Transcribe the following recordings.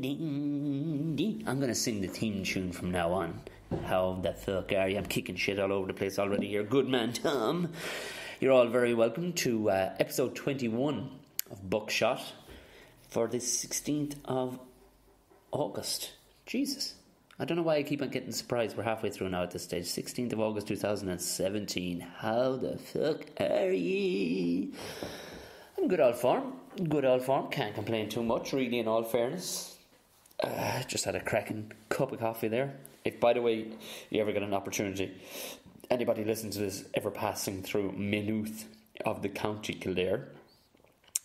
I'm going to sing the theme tune from now on. How the fuck are you? I'm kicking shit all over the place already here. Good man, Tom. You're all very welcome to uh, episode 21 of Buckshot for the 16th of August. Jesus. I don't know why I keep on getting surprised. We're halfway through now at this stage. 16th of August 2017. How the fuck are ye? I'm good old form. Good old form. Can't complain too much, really, in all fairness. Uh, just had a cracking cup of coffee there. If, by the way, you ever get an opportunity, anybody listening to this ever passing through Maynooth of the County Kildare,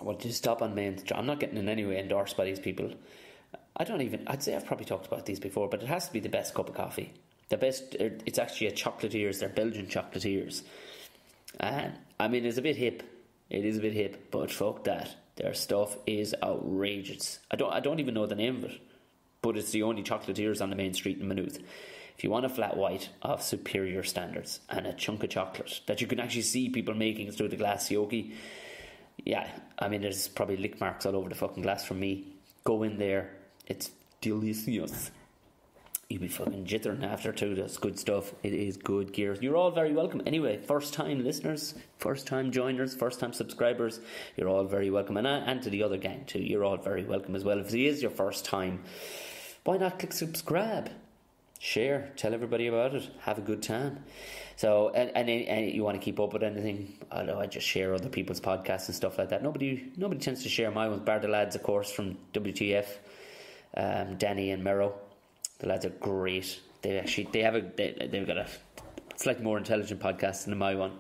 well, just stop on Main. I'm not getting in any way endorsed by these people. I don't even. I'd say I've probably talked about these before, but it has to be the best cup of coffee. The best. It's actually a chocolatiers. They're Belgian chocolatiers, and I mean it's a bit hip. It is a bit hip, but fuck that. Their stuff is outrageous. I don't. I don't even know the name of it, but it's the only chocolatiers on the main street in Maynooth. If you want a flat white of superior standards and a chunk of chocolate that you can actually see people making through the glass yogi, yeah, I mean there's probably lick marks all over the fucking glass from me. Go in there it's delicious. You'll be fucking jittering after too. That's good stuff. It is good gear. You're all very welcome. Anyway, first time listeners, first time joiners, first time subscribers, you're all very welcome. And, uh, and to the other gang too, you're all very welcome as well. If it is your first time, why not click subscribe? Share, tell everybody about it, have a good time. So, and, and, and you want to keep up with anything? I I just share other people's podcasts and stuff like that. Nobody, nobody tends to share my ones. Bar the lads, of course, from WTF um, Danny and Mero. The lads are great. They actually they have a they, they've got a slightly more intelligent podcast than my one.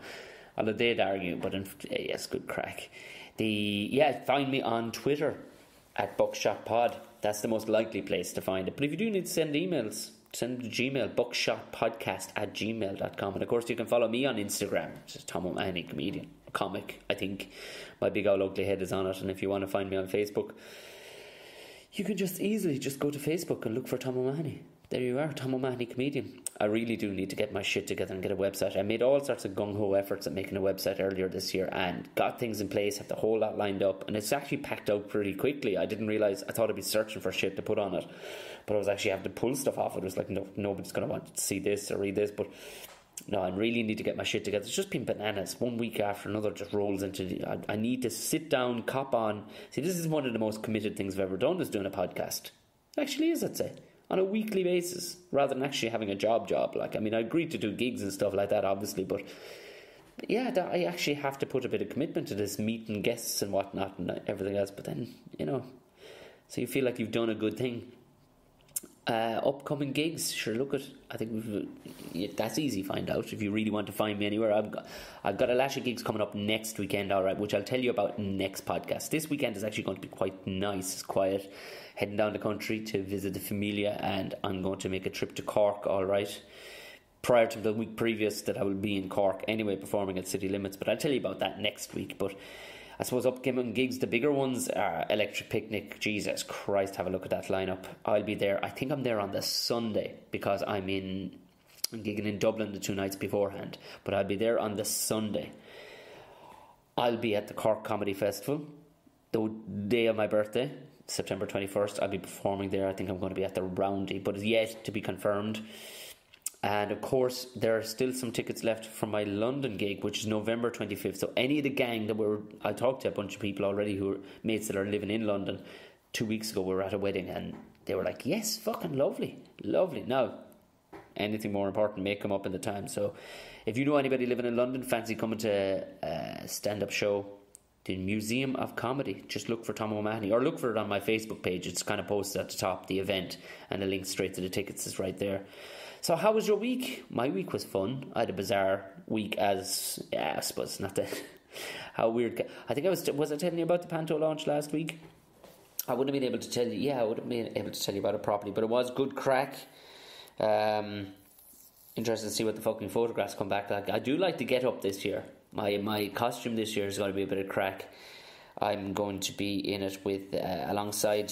Although they'd argue, but in, yes, good crack. The yeah, find me on Twitter at Buckshot Pod. That's the most likely place to find it. But if you do need to send emails, send to Gmail, buckshotpodcast at gmail.com. And of course, you can follow me on Instagram. It's Tom O'Mahony, comedian, comic, I think. My big old ugly head is on it. And if you want to find me on Facebook, you can just easily just go to Facebook and look for Tom O'Mahony. There you are, Tom O'Mahony comedian. I really do need to get my shit together and get a website. I made all sorts of gung ho efforts at making a website earlier this year and got things in place, have the whole lot lined up, and it's actually packed out pretty quickly. I didn't realize I thought I'd be searching for shit to put on it, but I was actually having to pull stuff off. It was like no, nobody's going to want to see this or read this, but no, I really need to get my shit together. It's just been bananas. One week after another just rolls into. The, I, I, need to sit down, cop on. See, this is one of the most committed things I've ever done is doing a podcast. It actually is, I'd say, on a weekly basis, rather than actually having a job. Job like I mean, I agreed to do gigs and stuff like that, obviously, but yeah, I actually have to put a bit of commitment to this, meeting guests and whatnot and everything else. But then you know, so you feel like you've done a good thing uh, upcoming gigs, sure. Look at. I think that's easy find out if you really want to find me anywhere. I've got, I've got a lash of gigs coming up next weekend. All right, which I'll tell you about next podcast. This weekend is actually going to be quite nice. It's quiet. Heading down the country to visit the familia, and I'm going to make a trip to Cork. All right. Prior to the week previous, that I will be in Cork anyway, performing at city limits. But I'll tell you about that next week. But I suppose upcoming gigs, the bigger ones are Electric Picnic. Jesus Christ, have a look at that lineup. I'll be there. I think I'm there on the Sunday because I'm in I'm gigging in Dublin the two nights beforehand. But I'll be there on the Sunday. I'll be at the Cork Comedy Festival the day of my birthday, September 21st. I'll be performing there. I think I'm going to be at the Roundy, but it's yet to be confirmed. And of course, there are still some tickets left for my London gig, which is November 25th. So, any of the gang that were, I talked to a bunch of people already who are mates that are living in London. Two weeks ago, we were at a wedding and they were like, yes, fucking lovely, lovely. Now, anything more important may come up in the time. So, if you know anybody living in London, fancy coming to a stand up show, the Museum of Comedy, just look for Tom O'Mahony or look for it on my Facebook page. It's kind of posted at the top, the event, and the link straight to the tickets is right there. So, how was your week? My week was fun. I had a bizarre week, as yeah, I suppose not that. how weird. I think I was was I telling you about the Panto launch last week. I wouldn't have been able to tell you. Yeah, I wouldn't have been able to tell you about it properly, but it was good crack. Um, interested to see what the fucking photographs come back like. I do like to get up this year. My my costume this year is going to be a bit of crack. I'm going to be in it with uh, alongside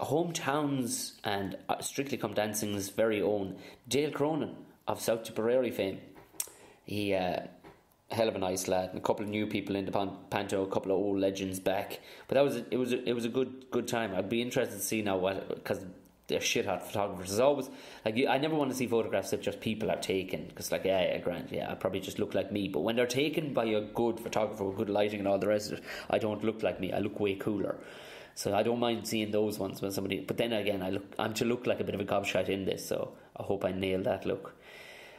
hometowns and uh, Strictly Come Dancing's very own Dale Cronin of South Tipperary fame. He uh, hell of a nice lad, and a couple of new people in the pan- panto, a couple of old legends back. But that was a, it was a, it was a good good time. I'd be interested to see now what because they're shit hot photographers. There's always like I never want to see photographs that just people are taken because like yeah, yeah, Grant, yeah, I probably just look like me. But when they're taken by a good photographer with good lighting and all the rest of it, I don't look like me. I look way cooler. So I don't mind seeing those ones when somebody. But then again, I look I'm to look like a bit of a gobshite in this, so I hope I nail that look.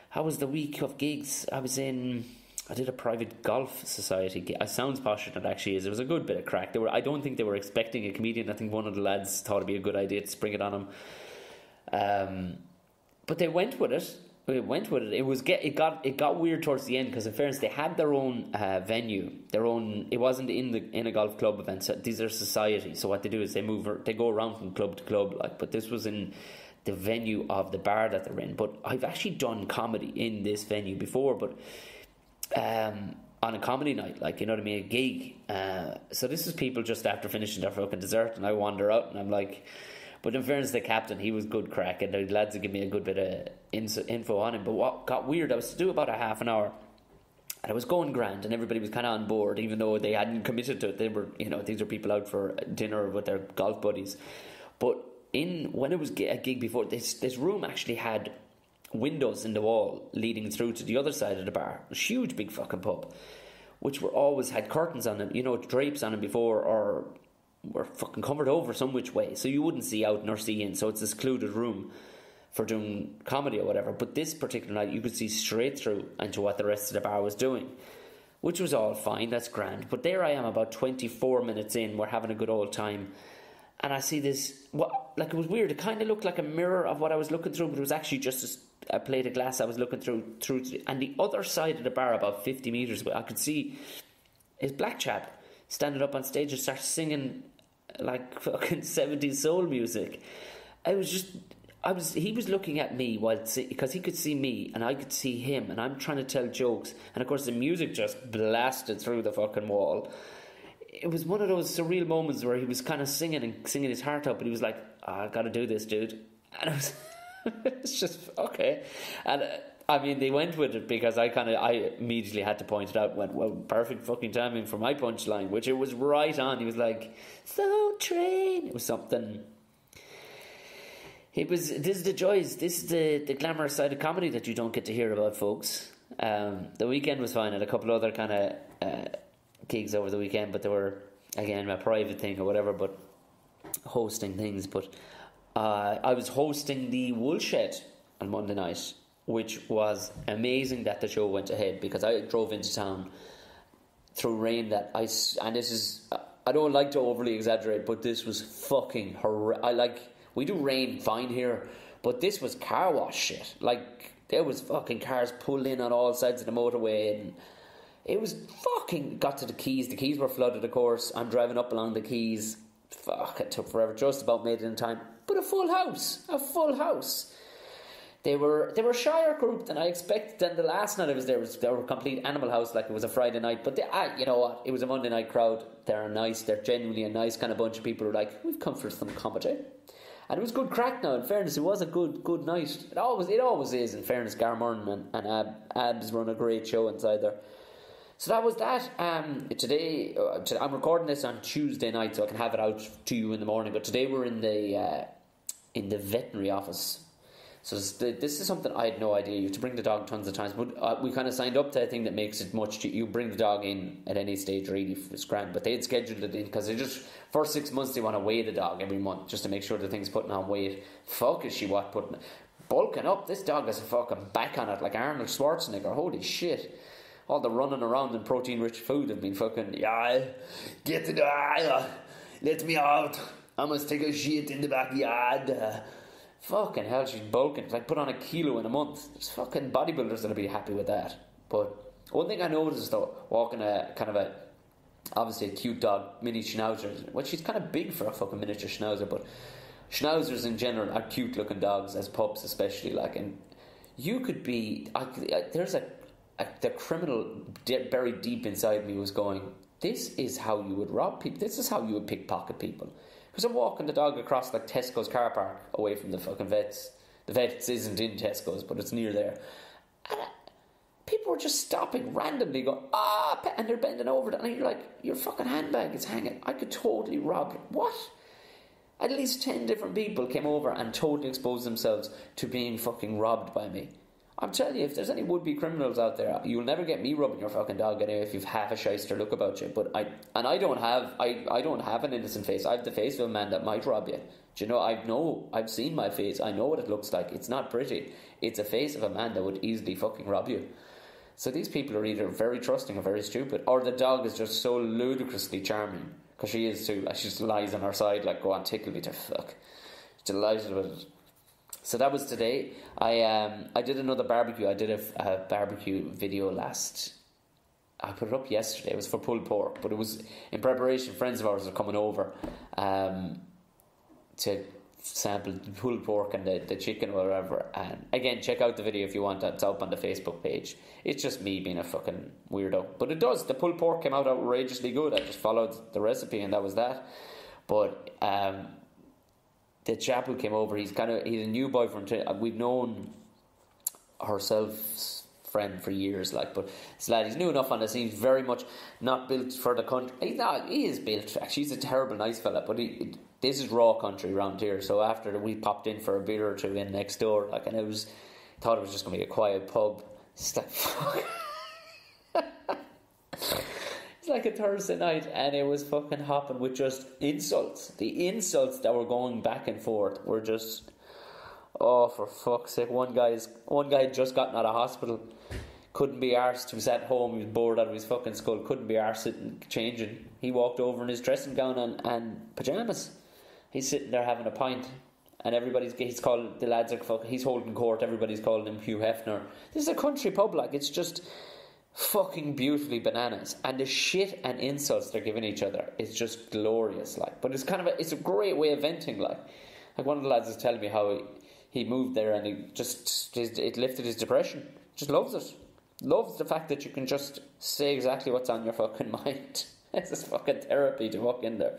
How was the week of gigs? I was in. I did a private golf society. It sounds posher than it actually is. It was a good bit of crack. They were. I don't think they were expecting a comedian. I think one of the lads thought it'd be a good idea to spring it on him. Um, but they went with it. It went with it. It was get. It got. It got weird towards the end because, in fairness, they had their own uh, venue. Their own. It wasn't in the in a golf club event. So these are societies. So what they do is they move. They go around from club to club. Like, but this was in the venue of the bar that they're in. But I've actually done comedy in this venue before, but um, on a comedy night, like you know what I mean, a gig. Uh, so this is people just after finishing their fucking dessert, and I wander out, and I'm like. But in fairness, the captain, he was good crack, and the lads would give me a good bit of info on him. But what got weird, I was to do about a half an hour, and it was going grand, and everybody was kind of on board, even though they hadn't committed to it. They were, you know, these are people out for dinner with their golf buddies. But in when it was a gig before, this this room actually had windows in the wall leading through to the other side of the bar. Huge, big fucking pub, which were always had curtains on them, you know, drapes on them before, or were fucking covered over some which way, so you wouldn't see out nor see in. So it's a secluded room for doing comedy or whatever. But this particular night, you could see straight through into what the rest of the bar was doing, which was all fine. That's grand. But there I am, about twenty four minutes in. We're having a good old time. And I see this, what like it was weird. It kind of looked like a mirror of what I was looking through, but it was actually just a, plate of glass I was looking through. Through, and the other side of the bar, about fifty meters away, I could see his black chap standing up on stage and start singing like fucking 70s soul music. I was just I was he was looking at me while because he could see me and I could see him and I'm trying to tell jokes and of course the music just blasted through the fucking wall. It was one of those surreal moments where he was kind of singing and singing his heart out, but he was like, oh, "I got to do this, dude," and it was it's just okay. And uh, I mean, they went with it because I kind of I immediately had to point it out. Went well, perfect fucking timing for my punchline, which it was right on. He was like, "So train." It was something. It was. This is the joys. This is the the glamorous side of comedy that you don't get to hear about, folks. Um, the weekend was fine, and a couple other kind of uh, gigs over the weekend, but they were again a private thing or whatever. But hosting things, but uh, I was hosting the Woolshed on Monday night which was amazing that the show went ahead because I drove into town through rain that I and this is I don't like to overly exaggerate, but this was fucking horrendous. I like we do rain fine here, but this was car wash shit. Like there was fucking cars pulled in on all sides of the motorway and. It was fucking got to the keys. The keys were flooded, of course. I'm driving up along the keys. Fuck, it took forever. Just about made it in time. But a full house. A full house. They were they were shyer group than I expected. Than the last night I was there was they were a complete Animal House like it was a Friday night. But they, ah, you know what? It was a Monday night crowd. They're nice. They're genuinely a nice kind of bunch of people who are like we've come for some comedy. And it was good crack now. In fairness, it was a good good night. It always it always is. In fairness, Garmurn and, and Ab, Abs run a great show inside there. So that was that. Um, today, uh, I'm recording this on Tuesday night, so I can have it out to you in the morning. But today we're in the uh, in the veterinary office so this is something I had no idea. You have to bring the dog tons of times, but uh, we kind of signed up to a thing that makes it much. You bring the dog in at any stage, really, it's grand. But they had scheduled it in because they just first six months they want to weigh the dog every month just to make sure the thing's putting on weight. Fuck is she what putting bulking up? This dog has a fucking back on it like Arnold Schwarzenegger. Holy shit! All the running around and protein-rich food have been fucking yeah. Get to the dog. Let me out. I must take a shit in the backyard. Fucking hell, she's bulking. It's like put on a kilo in a month. There's fucking bodybuilders that'll be happy with that. But one thing I noticed though, walking a kind of a obviously a cute dog, mini schnauzer. Well, she's kind of big for a fucking miniature schnauzer, but schnauzers in general are cute looking dogs, as pups especially. Like, and you could be. I, I, there's a, the criminal buried deep inside me was going. This is how you would rob people. This is how you would pickpocket people. Because I'm walking the dog across like Tesco's car park away from the fucking vets. The vets isn't in Tesco's, but it's near there. And people were just stopping randomly, going ah, and they're bending over, and you're like, your fucking handbag is hanging. I could totally rob. What? At least ten different people came over and totally exposed themselves to being fucking robbed by me. I'm telling you, if there's any would-be criminals out there, you'll never get me rubbing your fucking dog anyway if you've half a shyster look about you. But I and I don't have I, I don't have an innocent face. I have the face of a man that might rob you. Do you know? I know I've seen my face. I know what it looks like. It's not pretty. It's a face of a man that would easily fucking rob you. So these people are either very trusting or very stupid, or the dog is just so ludicrously charming because she is too. She just lies on her side, like go on, tickle me to fuck. Delighted with it. So that was today. I um I did another barbecue. I did a, a, barbecue video last. I put it up yesterday. It was for pulled pork, but it was in preparation. Friends of ours are coming over um, to sample the pulled pork and the, the chicken or whatever. And again, check out the video if you want. It's up on the Facebook page. It's just me being a fucking weirdo, but it does. The pulled pork came out outrageously good. I just followed the recipe and that was that. But um, the chap who came over, he's kind of he's a new boyfriend. Uh, we've known ourselves friend for years, like, but this lad, he's new enough on the scene. He's very much not built for the country. He's not. He is built. Actually, he's a terrible, nice fella, but he. This is raw country around here. So after we popped in for a beer or two in next door, like, and it was thought it was just going to be a quiet pub. It's like, It's like a Thursday night, and it was fucking hopping with just insults. The insults that were going back and forth were just, oh, for fuck's sake! One guy's one guy had just gotten out of hospital, couldn't be arsed. He was at home. He was bored out of his fucking skull. Couldn't be arsed sitting changing. He walked over in his dressing gown and, and pajamas. He's sitting there having a pint, and everybody's he's called the lads are fucking. He's holding court. Everybody's calling him Hugh Hefner. This is a country pub, like it's just fucking beautifully bananas. And the shit and insults they're giving each other is just glorious like. But it's kind of a, it's a great way of venting like. Like one of the lads is telling me how he, he moved there and he just it lifted his depression. Just loves it. Loves the fact that you can just say exactly what's on your fucking mind. It's just fucking therapy to walk in there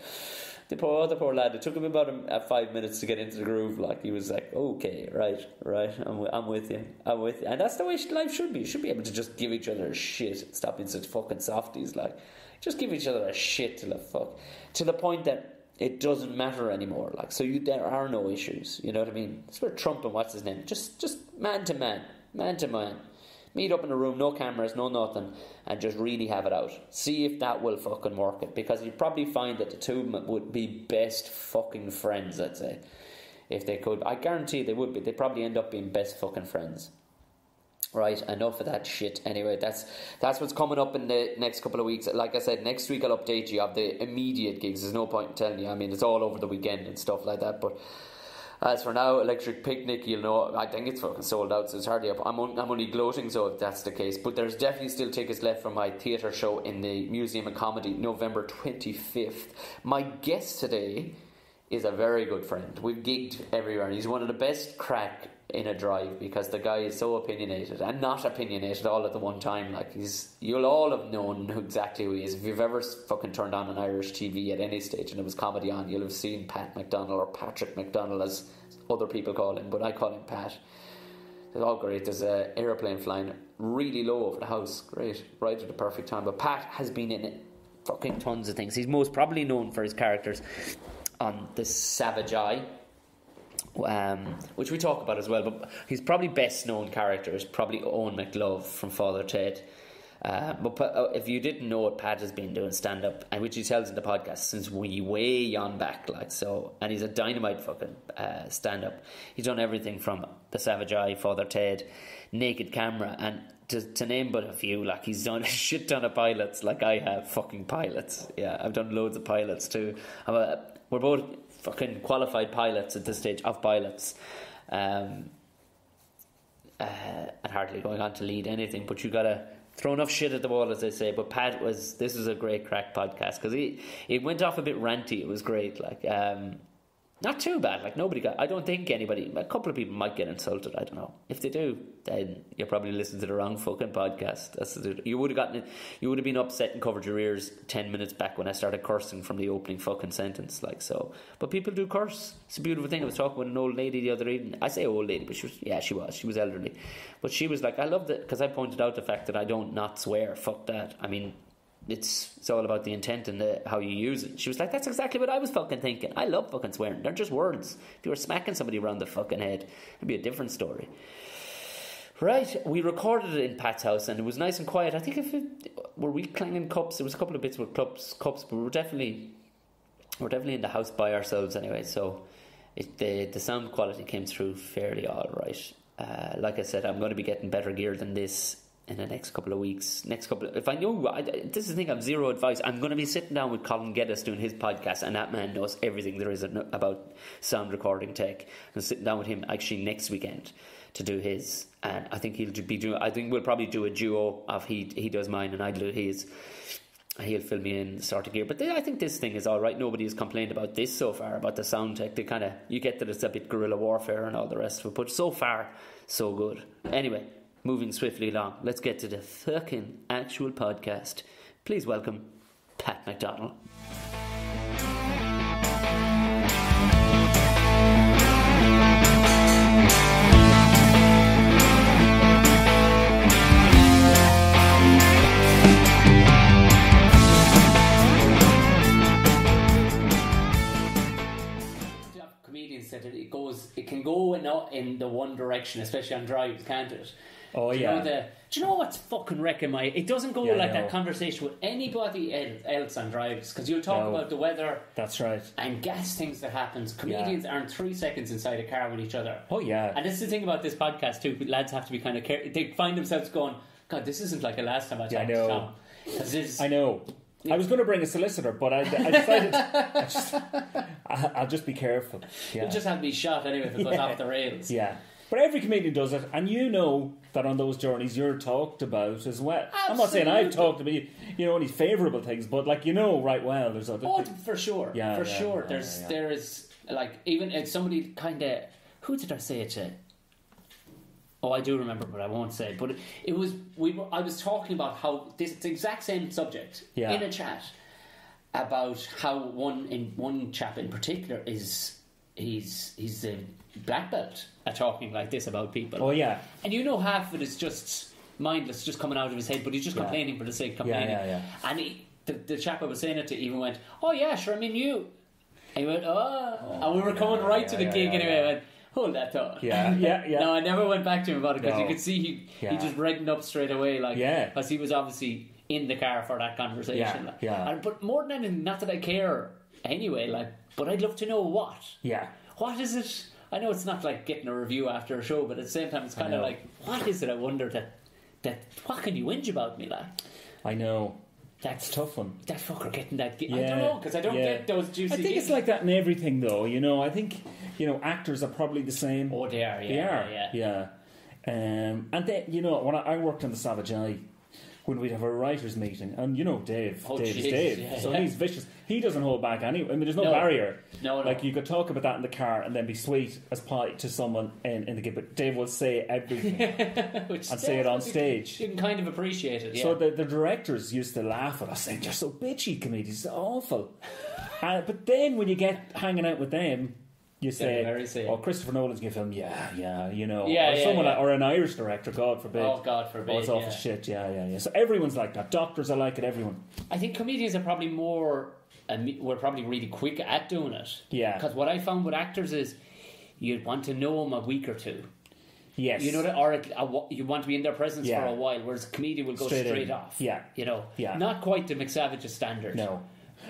the poor other poor lad. It took him about a, five minutes to get into the groove. Like he was like, okay, right, right, I'm, I'm with you, I'm with you, and that's the way life should be. You should be able to just give each other a shit. Stop being such fucking softies. Like, just give each other a shit till the fuck to the point that it doesn't matter anymore. Like, so you there are no issues. You know what I mean? It's where Trump and what's his name, just just man to man, man to man meet up in a room, no cameras, no nothing, and just really have it out. See if that will fucking work it. Because you'd probably find that the two would be best fucking friends, I'd say. If they could. I guarantee they would be. They'd probably end up being best fucking friends. Right, enough of that shit. Anyway, that's that's what's coming up in the next couple of weeks. Like I said, next week I'll update you of the immediate gigs. There's no point in telling you. I mean, it's all over the weekend and stuff like that. But as for now, Electric Picnic, you'll know, I think it's fucking sold out, so it's hardly up. I'm, un- I'm only gloating, so if that's the case. But there's definitely still tickets left for my theatre show in the Museum of Comedy, November 25th. My guest today is a very good friend. We've gigged everywhere, and he's one of the best crack in a drive because the guy is so opinionated and not opinionated all at the one time. Like he's, you'll all have known exactly who he is. If you've ever fucking turned on an Irish TV at any stage and it was comedy on, you'll have seen Pat McDonnell or Patrick McDonnell as other people call him, but I call him Pat. It's all great. There's an aeroplane flying really low over the house. Great, right at the perfect time. But Pat has been in fucking tons of things. He's most probably known for his characters on The Savage Eye um, which we talk about as well. But his probably best known character is probably Eoin McLove from Father Ted. Uh, but uh, if you didn't know it, Pat has been doing stand up, and which he tells in the podcast since we way on back, like so. And he's a dynamite fucking uh, stand up. He's done everything from The Savage Eye, Father Ted, Naked Camera, and to, to name but a few. Like he's done a shit ton of pilots, like I have fucking pilots. Yeah, I've done loads of pilots too. A, we're both fucking qualified pilots at this stage of pilots. Um, uh, and hardly going on to lead anything, but you gotta throw enough shit at the wall, as they say. But Pat was this was a great crack podcast because he it went off a bit ranty. It was great, like um, not too bad. Like nobody got. I don't think anybody. A couple of people might get insulted. I don't know. If they do, then you're probably listened to the wrong fucking podcast. That's you would have gotten. You would have been upset and covered your ears ten minutes back when I started cursing from the opening fucking sentence. Like so, but people do curse. It's a beautiful thing. I was talking with an old lady the other evening. I say old lady, but she was yeah, she was. She was elderly, but she was like, I love that because I pointed out the fact that I don't not swear. Fuck that. I mean, it's it's all about the intent and the, how you use it. She was like, "That's exactly what I was fucking thinking. I love fucking swearing. They're just words. If you were smacking somebody around the fucking head, it'd be a different story." Right, we recorded it in Pat's house, and it was nice and quiet. I think if it, were we clanging cups, there was a couple of bits with cups, cups, but we we're definitely we're definitely in the house by ourselves anyway. So it, the the sound quality came through fairly all right. Uh, like I said, I'm going to be getting better gear than this in the next couple of weeks. Next couple, of, if I know, I, this is the thing. I've zero advice. I'm going to be sitting down with Colin Geddes doing his podcast, and that man knows everything there is about sound recording tech. I'm sitting down with him actually next weekend to do his, and I think he'll be doing. I think we'll probably do a duo of he he does mine and I do his. He'll fill me in start of gear, but I think this thing is all right. Nobody has complained about this so far about the sound tech. They kind of you get that it's a bit guerrilla warfare and all the rest of it, but so far so good. Anyway, moving swiftly along, let's get to the fucking actual podcast. Please welcome Pat McDonnell. It goes, it can go in, in the one direction, especially on drives, can't it? Oh do you yeah. Know the, do you know what's fucking wrecking my? It doesn't go Yeah, like that conversation with anybody else on drives because you'll talk No. about the weather That's right. and gas things that happens. Comedians aren't three seconds inside a car with each other. Oh yeah. And this is the thing about this podcast too. Lads have to be kind of care. They find themselves going, "God, this isn't like the last time I talked Yeah, I know. Tom." 'Cause this, I know. I was going to bring a solicitor, but I, I decided I just, I, I'll just be careful. Yeah. You'll just have to be shot anyway if it goes Yeah. off the rails. yeah. But every comedian does it, and you know that on those journeys you're talked about as well. I'm not saying I've Absolutely. talked about you know any favourable things, but like you know right well, there's other. Oh, for sure. Yeah, for yeah, sure. yeah, There's there is like even if somebody kind of who did I say it to? Oh, I do remember, but I won't say. But it, it was we. Were, I was talking about how this the exact same subject Yeah. in a chat about how one in one chap in particular is he's he's a black belt at talking like this about people. Oh yeah, And you know half of it is just mindless, just coming out of his head, but he's just Yeah. complaining for the sake of Yeah, complaining. yeah, yeah. And he, the, the chap I was saying it to even went, Oh, yeah, sure, I mean, you. And he went, Oh. oh and we were coming yeah, right yeah, to the yeah, gig yeah, anyway. Yeah. I went, Hold that thought. Yeah, yeah, yeah. no, I never went back to him about it because No. you could see he, he Yeah. just reddened up straight away. like Yeah. Because he was obviously in the car for that conversation. Yeah, like. yeah. And, but more than anything, not that I care anyway, like, but I'd love to know what. yeah. What is it? I know it's not like getting a review after a show, but at the same time, it's kind of like, what is it? I wonder that that what can you whinge about me, like? I know. That's tough one. That fucker getting that. Gi- I don't know because I don't yeah. get those juicy. I think it's like that in everything, though. You know, I think you know actors are probably the same. oh, they are. Yeah, they are. yeah. yeah. Um, and then you know when I, I worked on the Savage Eye, when we'd have a writers' meeting, and you know Dave, Oh, Dave is Dave, yeah, so yeah. he's vicious. He doesn't hold back any. I mean, there's no, No. barrier. No, no. Like you could talk about that in the car and then be sweet as pie to someone in, in the gig, but Dave will say everything. Which and say it on stage. You can kind of appreciate it. Yeah. So the, the directors used to laugh at us, saying, "You're so bitchy, comedians, it's awful." uh, but then when you get hanging out with them, you say, very same. "Oh, Christopher Nolan's to film, yeah, yeah, you know, Yeah, or yeah, someone, yeah. or an Irish director, God forbid." oh God forbid. Oh, it's awful yeah. shit. Yeah, yeah, yeah. So everyone's like that. Doctors are like it. Everyone. I think comedians are probably more. Um, we're probably really quick at doing it. Yeah. Because what I found with actors is, you'd want to know them a week or two. Yes. You know that, or a, a, you want to be in their presence Yeah. for a while, whereas a comedian will go Straight straight, off. Yeah. you know, Yeah. not quite the McSavage standard. No.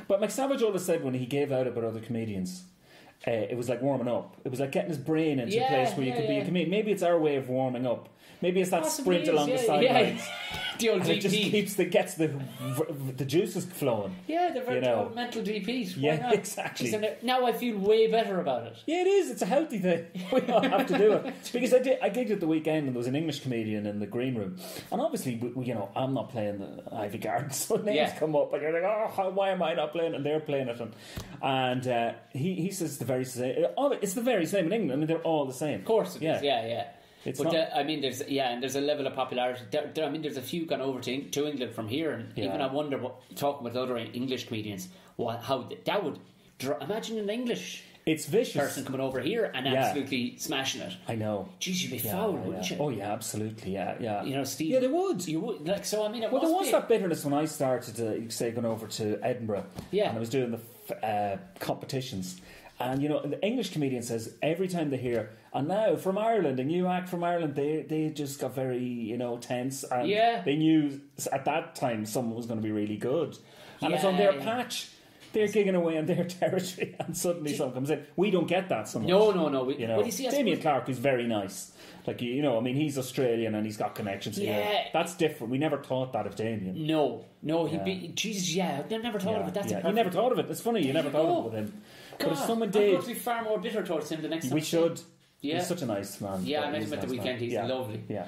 But McSavage always said when he gave out about other comedians, uh, it was like warming up. It was like getting his brain into Yeah, a place where you yeah, could be yeah. a comedian. Maybe it's our way of warming up. Maybe it's that Possibly sprint is, along yeah, the yeah. sidelines. the old and it just keeps the gets the the juices flowing. Yeah, they're very You know. mental DPs. Why Yeah, not? exactly. Now I feel way better about it. Yeah, it is. It's a healthy thing. We all have to do it because I did. I gigged at the weekend, and there was an English comedian in the green room, and obviously, you know, I'm not playing the Iveagh Garden, so names Yeah. come up, and you're like, oh, how, why am I not playing? And they're playing it, and and uh, he he says the very same. It's the very same in England. I mean, they're all the same. Of course it is. Yeah. Yeah, yeah. It's but not- the- I mean, there's yeah, and there's a level of popularity. There, there- I mean, there's a few gone over to, to England from here, and Yeah. even I wonder what talking with other English comedians, what how that would. Imagine an English It's vicious. person coming over here and Yeah. absolutely smashing it. I know. Jeez, you'd be Yeah, foul, wouldn't you? Oh yeah, absolutely. Yeah, yeah. You know, Steve. Yeah, they would. You would like so. I mean, it Well, there was be- that bitterness when I started, uh, you say, going over to Edinburgh. Yeah. And I was doing the uh, competitions. And, you know, the English comedian says every time they hear, and now from Ireland, a new act from Ireland, they, they just got very, you know, tense. And Yeah. they knew at that time someone was going to be really good. And it's on their yeah. patch. They're gigging away in their territory, and suddenly someone comes in. We don't get that so much. No, no, no. We, You know, well, you see, Damian Clark is very nice. Like you, you know, I mean, he's Australian and he's got connections here. Yeah. That's different. We never thought that of Damian. No, no. He'd Yeah. be. Jesus, yeah. I've never thought of it. That's yeah. a You never thought of it. It's funny. You never thought of it with him. God, but if someone I'm did, to be far more bitter towards him the next we I should. Yeah. He's such a nice man. Yeah, I met him at a the nice weekend. man. He's yeah. lovely. Yeah,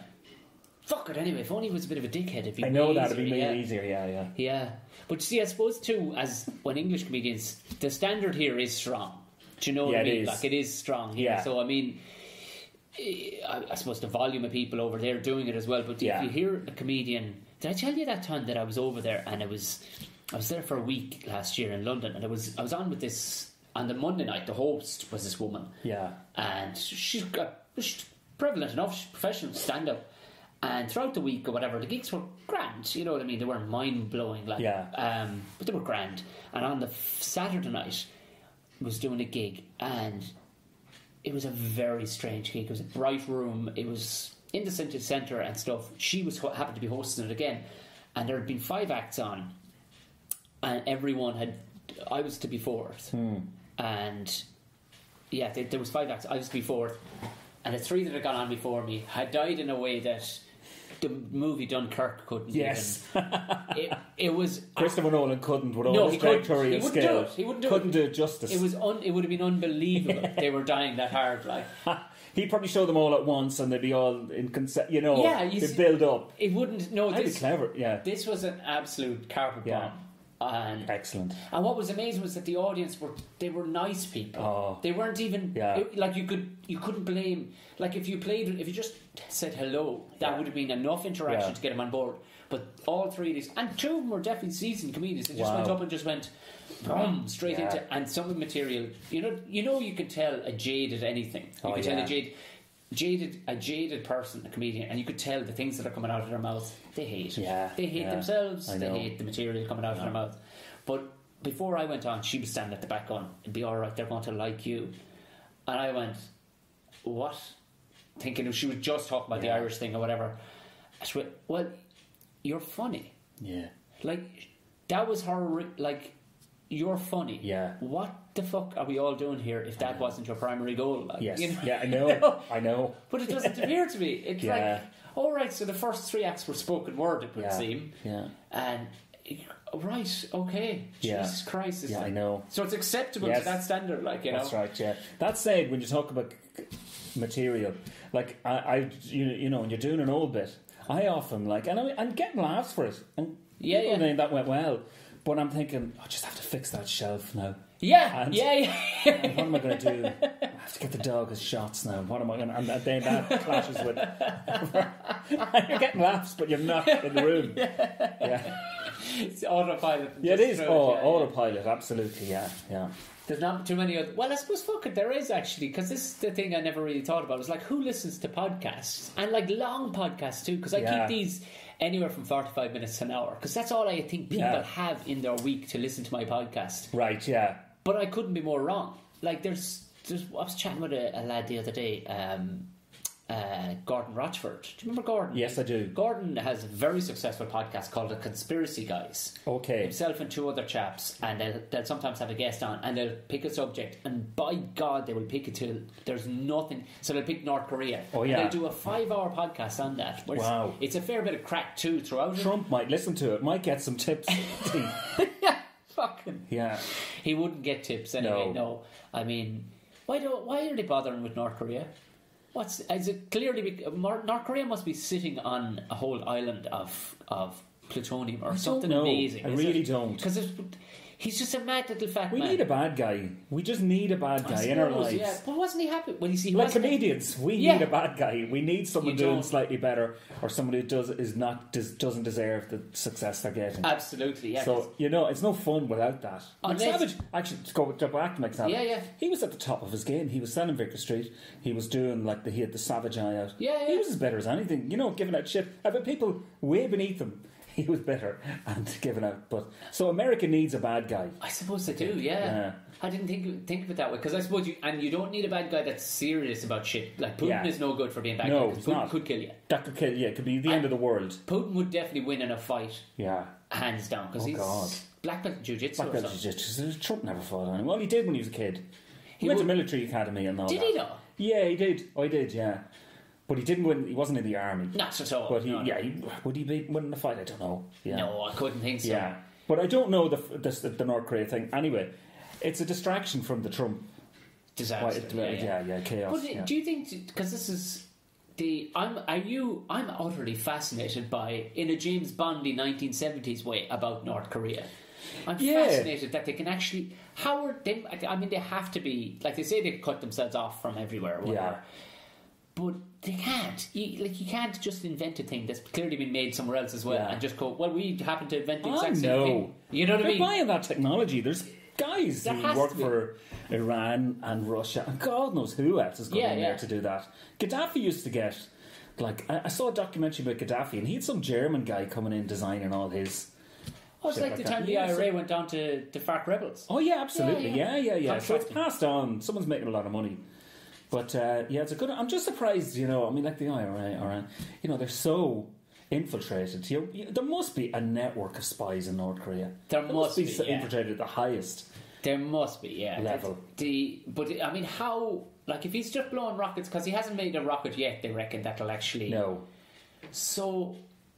Fuck it. Anyway, if only he was a bit of a dickhead, it'd be I know that. It'd be made yeah. easier. Yeah, yeah. Yeah, but see, I suppose too, as when English comedians, the standard here is strong. Do you know what Yeah, I mean? is. Like it is strong here. Yeah. So I mean, I, I suppose the volume of people over there doing it as well. But Yeah. if you hear a comedian, did I tell you that time that I was over there and it was, I was there for a week last year in London, and it was I was on with this on the Monday night. The host was this woman Yeah. and she's got she's prevalent enough, she's professional stand up. And throughout the week or whatever, the gigs were grand. You know what I mean? They weren't mind blowing, like, Yeah. um, but they were grand. And on the f- Saturday night, was doing a gig, and it was a very strange gig. It was a bright room. It was in the city centre and stuff. She was happened to be hosting it again, and there had been five acts on, and everyone had. I was to be fourth, hmm. and yeah, there, there was five acts. I was to be fourth, and the three that had gone on before me had died in a way that the movie Dunkirk couldn't. Yes. even. it, it was. Christopher Nolan couldn't with all No, his directorial He wouldn't do it. He wouldn't do couldn't it. do it justice. It was. Un, it would have been unbelievable. They were dying that hard. Like He'd probably show them all at once, and they'd be all in concept. You know, Yeah, you see- build up. it wouldn't. No, That'd this clever. Yeah, this was an absolute carpet Yeah. bomb. And excellent. and what was amazing was that the audience were they were nice people. Oh. They weren't even Yeah. it- like you could you couldn't blame like if you played if you just said hello that Yeah. would have been enough interaction Yeah. to get him on board. But all three of these and two of them were definitely seasoned comedians. They just Wow. went up and just went boom straight Yeah. into and some of the material. You know you know you can tell a jaded anything. You Oh, can tell a jaded jaded a jaded person, a comedian, and you could tell the things that are coming out of their mouth. They hate. Yeah, They hate themselves. They hate the material coming out of their mouth. But before I went on, she was standing at the back going, "It'd be all right. They're going to like you." And I went, "What?" Thinking she was just talking about Yeah. the Irish thing or whatever. I went, "Well, you're funny. Yeah, Like that was her. Like you're funny. Yeah. What the fuck are we all doing here if that wasn't your primary goal? Like, yes, you know? yeah. I know. I know. But it doesn't appear to be. It's Yeah. like, all right. So the first three acts were spoken word. It would Yeah, seem. yeah. And oh, right, okay. Yeah. Jesus Christ. Yeah, like- I know. So it's acceptable Yes. to that standard, like you know. That's right. Yeah. That said, when you talk about material, like I, I you, you know, when you're doing an old bit, I often like, and I'm, I'm getting laughs for it, and Yeah, people yeah. think that went well, but I'm thinking, I just have to fix that shelf now. Yeah, And- yeah, yeah. What am I going to do? I have to get the dog his shots now. What am I going to? And then that clashes with. you're getting laughs, but you're not in the room. Yeah, it's autopilot. yeah it Just Oh, yeah, yeah. autopilot. Absolutely. Yeah, yeah. There's not too many other. Well, I suppose fuck it, there is actually because this is the thing I never really thought about. It's like who listens to podcasts and like long podcasts too? Because I Yeah. keep these anywhere from forty-five minutes to an hour because that's all I think people Yeah. have in their week to listen to my podcast. Right. Yeah. But I couldn't be more wrong. Like there's, there's I was chatting with a, a lad the other day. Um, uh, Gordon Rochford. Do you remember Gordon? Yes, I do. Gordon has a very successful podcast called The Conspiracy Guys. Okay. Himself and two other chaps, and they'll, they'll sometimes have a guest on, and they'll pick a subject, and by God, they will pick it till there's nothing. So they'll pick North Korea. Oh, And yeah. they'll do a five-hour podcast on that. where it's- Wow. It's a fair bit of crack too throughout. it. Trump might listen to it, might get some tips. yeah, fucking. yeah. He wouldn't get tips anyway. No. No, I mean, why do why are they bothering with North Korea? What's is it clearly North Korea must be sitting on a whole island of of plutonium or don't something amazing. I really don't. because he's just a mad little fat We man. need a bad guy. We just need a bad guy in our lives. Yeah, but wasn't he happy? when you see, Like comedians, we Yeah. need a bad guy. We need someone doing slightly better, or somebody who does is not does, doesn't deserve the success they're getting. Absolutely, yeah. So you know, it's no fun without that. Oh, Unless- Savage, actually, to go back to McSavage. Yeah, yeah. He was at the top of his game. He was selling Vicar Street. He was doing like the he had the Savage eye out. Yeah, yeah. He was as better as anything. You know, giving that shit. I people way beneath him. He was better and giving out. But so America needs a bad guy. I suppose they do. Yeah. Yeah. I didn't think think of it that way because I suppose you and you don't need a bad guy that's serious about shit. Like Putin Yeah. is no good for being bad. No, guy, Putin not. could kill you. That could kill. Yeah, it could be the end of the world. Putin would definitely win in a fight, Yeah. hands down, because Oh, he's God. black belt jiu-jitsu Black belt jiu-jitsu. Trump never fought anyone. Well, he did when he was a kid. He, He went to military academy and all Did that. he though? Yeah, he did. Oh, he did. Yeah, but he didn't win. He wasn't in the army. Not at all. But he, no, no. yeah, he, would he be winning the fight? I don't know. Yeah. No, I couldn't think so. Yeah, but I don't know the the, the North Korea thing. Anyway, it's a distraction from the Trump. Disaster. Yeah, yeah, yeah. yeah, chaos. But uh, yeah. do you think because this is the I'm are you I'm utterly fascinated by in a James Bondy 1970s way about North Korea. I'm Yeah. fascinated that they can actually how are they I mean they have to be like they say they cut themselves off from everywhere. Yeah. But they can't. You, like you can't just invent a thing that's clearly been made somewhere else as well Yeah. and just go, well, we happen to invent the I exact same know. thing. You know what I They're mean? buying that technology. There's guys There who work for Iran and Russia, and God knows who else is going Yeah, in yeah. there to do that. Gaddafi used to get like I, I saw a documentary about Gaddafi, and he had some German guy coming in designing all his. Oh, it's like the time the IRA went down to the FARC rebels. Oh yeah, absolutely. Yeah, Yeah, yeah. yeah, yeah. So it's passed on. Someone's making a lot of money. But uh, yeah, it's a good. I'm just surprised. You know, I mean, like the IRA, or you know, they're so infiltrated. You, you, there must be a network of spies in North Korea. There must, must be, be, yeah. infiltrated at the highest. There must be, yeah. Level. The, but I mean, how? Like, if he's just blowing rockets because he hasn't made a rocket yet, they reckon that'll actually. No, So,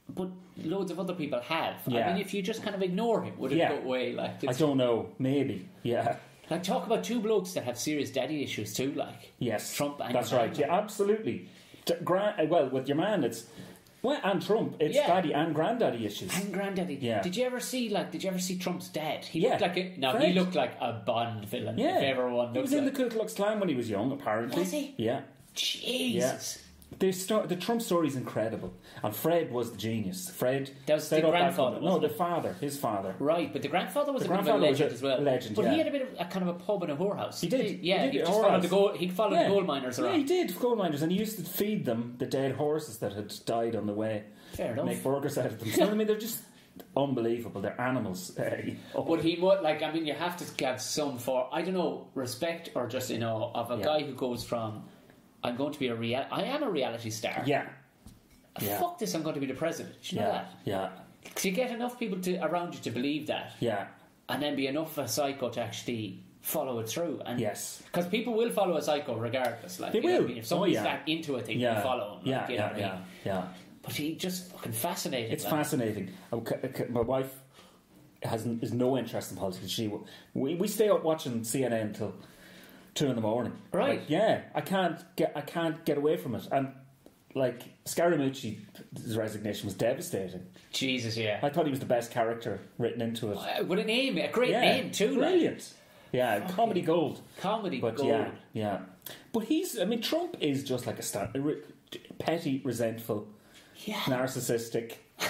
but loads of other people have. Yeah. I mean, if you just kind of ignore him, would it Yeah. go away? Like, I don't know. Maybe. Yeah. Like talk about two blokes that have serious daddy issues too. Like, Yes. Trump and That's right. Yeah, absolutely. Uh, well, with your man, it's well, and Trump, it's Yeah. daddy and granddaddy issues. And granddaddy. Yeah. Did you ever see like? Did you ever see Trump's dad? He Yeah. looked like a. Now he looked like a Bond villain. yeah, If ever one he was in like. the Ku Klux Klan when he was young. Apparently, Was he? Yeah. Jesus. The, sto- the Trump story is incredible, and Fred was the genius. Fred, That was the grandfather. No, the father, his father. Right, but the grandfather was The a bit of a grandfather legend as well. legend, but yeah. he had a bit of a kind of a pub and a whorehouse. He did. Yeah, he did. just All followed the gold. He followed Yeah. the gold miners around. Yeah, he did. Gold miners, and he used to feed them the dead horses that had died on the way. Fair enough. Make burgers out of them. So, I mean, they're just unbelievable. They're animals. Uh, But he would like. I mean, you have to have some for I don't know respect or just you know of a Yeah. guy who goes from I'm going to be a real. I am a reality star. yeah, yeah. Fuck this! I'm going to be the president. Do you know yeah, that? yeah, Because you get enough people to around you to believe that, yeah. and then be enough of a psycho to actually follow it through. And Yes. because people will follow a psycho regardless. Like They you know what I will. mean? If Oh, somebody's yeah. that into a thing, Yeah, you follow them. yeah, you know yeah, what I yeah, mean? yeah. But he just fucking fascinating. It's like. fascinating. Oh, okay, My wife has is no interest in politics. She we we stay up watching CNN until two in the morning. Right. Like, yeah, I can't get I can't get away from it. And like Scaramucci's resignation was devastating. Jesus, yeah. I thought he was the best character written into it. Uh, What a name! A great yeah, name too. Brilliant. Yeah, comedy gold. Comedy But gold. yeah, yeah. But he's. I mean, Trump is just like a star, a re- petty, resentful, Yeah. narcissistic.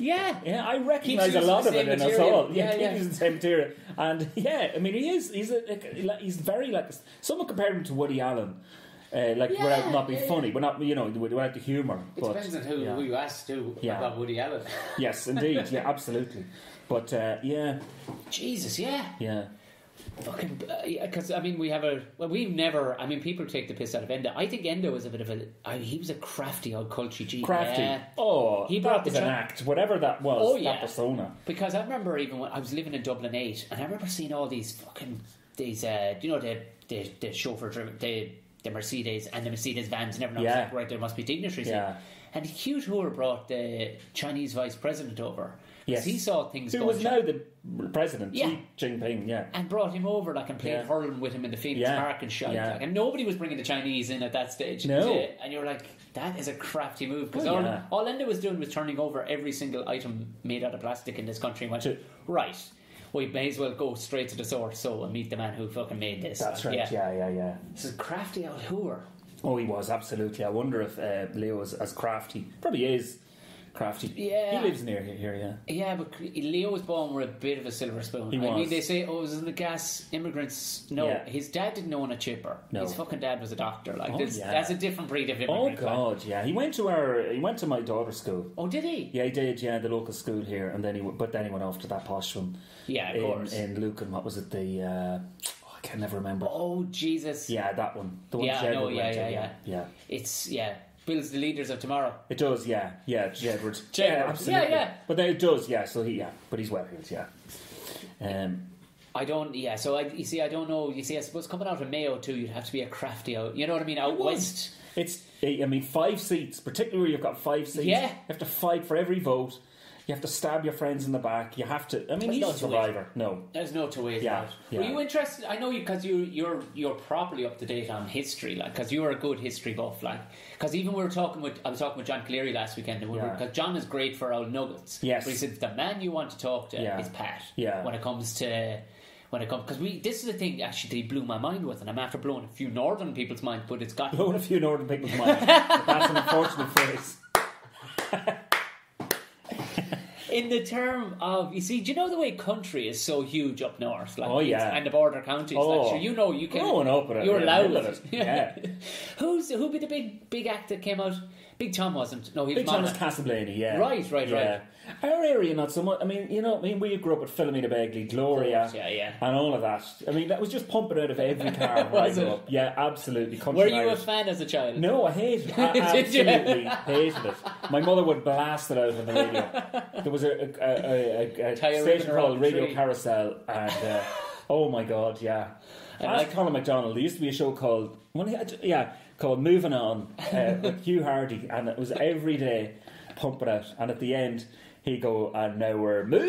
Yeah. Yeah, I recognise a lot of it in us all. Yeah, keep yeah. the same material, and yeah, I mean, he is. He's a, he's very like someone compared him to Woody Allen, uh, like Yeah, without not being yeah, funny, but not you know without the humour. It but, depends on who, yeah. who you ask to Yeah. about Woody Allen. Yes, indeed. Yeah, absolutely. But uh, yeah, Jesus, yeah. yeah. Fucking, because I mean, we have a well, we've never. I mean, people take the piss out of Enda. I think Enda was a bit of a. I, he was a crafty old culture G. Crafty. Yeah. Oh, He brought that was the an act, whatever that was. Oh, that yeah. persona. Because I remember even when I was living in Dublin eight, and I remember seeing all these fucking these. Uh, you know the the, the chauffeur driven the the Mercedes and the Mercedes vans and was Yeah. like, right, there must be dignitaries. here. Yeah. And Hugh Tour brought the Chinese vice president over. Yes. he saw things. Who going was now the president? Yeah. Xi Jinping. Yeah. and brought him over like and played Yeah. hurling with him in the Phoenix Yeah. Park and shit. Yeah. Like, and nobody was bringing the Chinese in at that stage. No. And you're like, that is a crafty move because Oh, all, yeah. all Enda was doing was turning over every single item made out of plastic in this country and went, To- right. We may as well go straight to the source, so and meet the man who fucking made this. That's Like, right. Yeah, yeah, yeah. yeah. This is crafty old hooer. Oh, he was absolutely. I wonder if uh, Leo was as crafty. Probably is crafty. Yeah. He lives near here. Yeah. Yeah, but Leo was born with a bit of a silver spoon. He I mean, they say, oh, it was in the gas immigrants. No, Yeah. his dad didn't own a chipper. No. His fucking dad was a doctor. Like, Oh, this, yeah. that's a different breed of Oh immigrant. like. God, yeah. He went to our. He went to my daughter's school. Oh, did he? Yeah, he did. Yeah, the local school here, and then he. w- But then he went off to that posh one. Yeah, of in, course. in Lucan. What was it? The. Uh, oh, I can never remember. Oh, Jesus. Yeah, that one. The one Yeah, I Jedward know, went yeah, yeah, yeah, yeah. It's, yeah, builds the leaders of tomorrow. It does, yeah, yeah, Jedward. Jedward. Yeah, absolutely. Yeah, yeah. But then it does, yeah. So he, yeah, but he's well heeled, yeah. Um, I don't, yeah, so I, you see, I don't know. You see, I suppose coming out of Mayo too, you'd have to be a crafty out, you know what I mean, out west. it's, I mean, five seats, particularly where you've got five seats. Yeah. You have to fight for every vote. You have to stab your friends in the back. You have to. I mean, There's he's no a survivor. No. There's no two ways Yeah, about it. yeah. Were you interested? I know you because you you're you're properly up to date on history, like because you're a good history buff, like because even we were talking with I was talking with John Cleary last weekend, and we Yeah. because John is great for old nuggets. Yes. but he said the man you want to talk to Yeah. is Pat. Yeah. when it comes to. When it comes, because we, this is the thing actually he blew my mind with, and I'm after blowing a few northern people's mind, but it's got blown a few northern people's minds. but that's an unfortunate phrase. in the term of you see, do you know the way country is so huge up north? Like, Oh, yeah. and the border counties. Oh. like, sure, you know, you can Growing up You're allowed middle of it, yeah. Who's who be the big big act that came out? Big Tom wasn't. No, he was Big Tom was Castleblayney, yeah. Right, right, yeah. right. Our area, not so much. I mean, you know, I mean, we grew up with Philomena Begley, Gloria, course, yeah, yeah. and all of that. I mean, that was just pumping out of every car Was grew it? up. Yeah, absolutely. Country Were you a fan as a child? No, I hated it. I absolutely hated it. My mother would blast it out on the radio. There was a, a, a, a, station called Radio tree. Carousel, and uh, oh my god, yeah. And Ask like- Colin McDonald. There used to be a show called, well, yeah, called Moving On uh, with Hugh Hardy, and it was every day pumping it out, and at the end he'd go, and now we're move,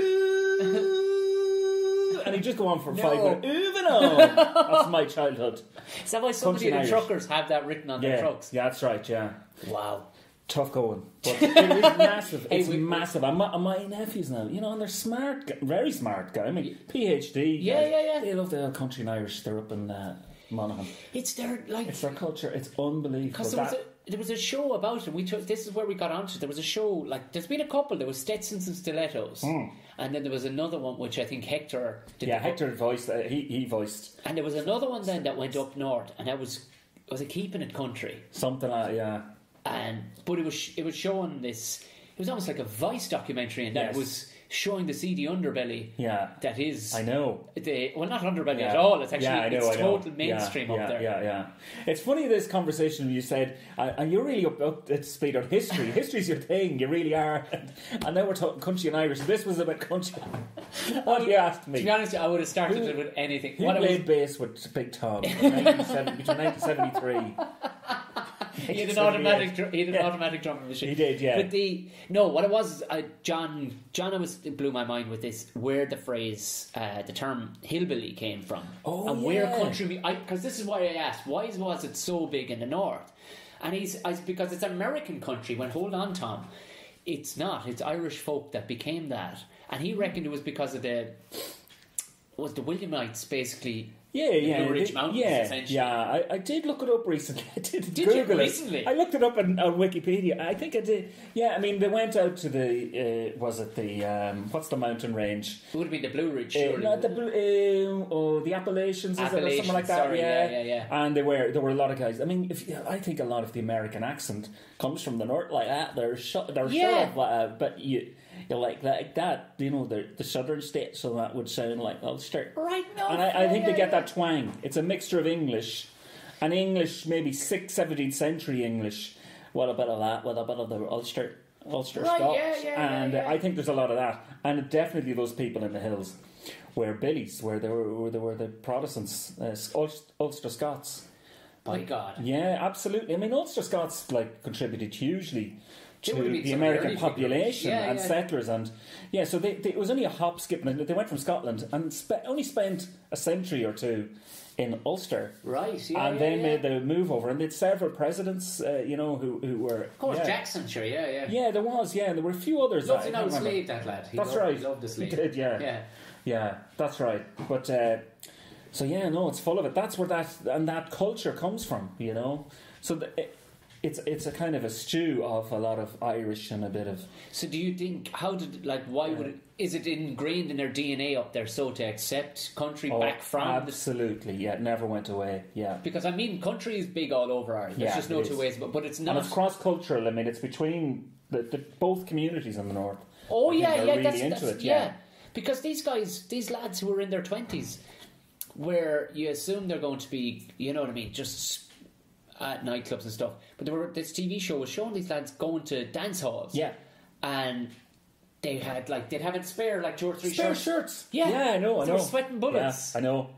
and he'd just go on for five No. minutes. Moving on. That's my childhood. Is that why so many Country of the Irish. truckers have that written on their Yeah, trucks? yeah, that's right. Yeah. Wow. tough going. But it is massive. Hey, It's we- massive. And my, and my nephews now, you know, and they're smart, g- very smart guy. I mean, PhD. Yeah, guys. yeah, yeah. They love the country and Irish. They're up in uh, Monaghan. It's their like It's their culture. It's unbelievable. Because there was, a, there was a show about it. We took this is where we got onto. There was a show like there's been a couple. There was Stetsons and Stilettos, and then there was another one which I think Hector did. Yeah, the- Hector voiced. Uh, he he voiced and there was another one then that went up north, and that was was a keeping it country, something like yeah. and but it was it was showing this. It was almost like a Vice documentary, and that Yes. it was showing the seedy underbelly. Yeah. that is. I know. The, well, not underbelly Yeah. at all. It's actually yeah, know, it's total mainstream yeah, up yeah, there. Yeah, yeah. It's funny this conversation you said, uh, and you're really up, up to speed on history. History's your thing, you really are. And now we're talking country and Irish. This was about country. what you asked me? To be honest, I would have started Who- it with anything. Who What I was played bass with Big Tom between 1970 between 1973? he had an automatic, dr- he had an Yeah. automatic drumming machine. He did, yeah. But the no, what it was, uh, John, John, was it blew my mind with this where the phrase, uh, the term hillbilly came from, Oh, and where yeah. country, because this is why I asked, why was it so big in the north? And he's I, because it's an American country. When hold on, Tom, it's not. It's Irish folk that became that, and he reckoned it was because of the was the Williamites basically. Yeah, yeah, Blue Ridge Mountains, yeah, essentially. yeah. I, I did look it up recently. I did, Did you Google it. recently? I looked it up on, on Wikipedia. I think I did. Yeah, I mean they went out to the uh, was it the um, what's the mountain range? It would have been the Blue Ridge, Uh, not the bl- um, oh, the Appalachians, is it, or something like that? sorry, yeah, yeah, yeah. And there were there were a lot of guys. I mean, if I think a lot of the American accent comes from the north, like that. They're shut. They're Yeah. shut up, uh, but you. You're like like that, you know, the the southern states, so that would sound like Ulster. Right, no, And I, I think they get that twang. It's a mixture of English and English, maybe 6th, 17th century English, with a bit of that, with a bit of the Ulster, Ulster Right, Scots. yeah, yeah, and yeah. I think there's a lot of that. And definitely those people in the hills were Billies, where they were, where they were the Protestants, uh, Ulster, Ulster Scots. My God. Yeah, absolutely. I mean, Ulster Scots like contributed hugely to would have been the some of the American population Yeah, and yeah. settlers, and yeah, so they, they, it was only a hop, skip, and they went from Scotland and spe- only spent a century or two in Ulster. Right, yeah, and yeah, then yeah. made the move over, and they'd several presidents, uh, you know, who who were. Of course, yeah. Jackson, sure, yeah, yeah. Yeah, there was. Yeah, and there were a few others. Loved an old slave, that lad. He That's loved, right. He loved the slave. He did, yeah. Yeah. Yeah, that's right. But uh, so yeah, no, it's full of it. That's where that and that culture comes from, you know. So the, it, it's it's a kind of a stew of a lot of Irish and a bit of So do you think how did like why would it is it ingrained in their DNA up there so to accept country oh, back from the absolutely, yeah, it never went away. Yeah, because I mean country is big all over Ireland. There's Yeah, just no two is. ways but but it's and not it's cross cultural. I mean, it's between the, the both communities in the north. Oh I yeah, yeah, really that's, that's it. yeah. Yeah, Because these guys, these lads who are in their twenties, where you assume they're going to be, you know what I mean, just at nightclubs and stuff. But there were this TV show was showing these lads going to dance halls. yeah. and they had like they'd have it spare like two or three Spare shirts. shirts. Yeah. yeah, I know, I They know. were sweating bullets. Yeah, I know.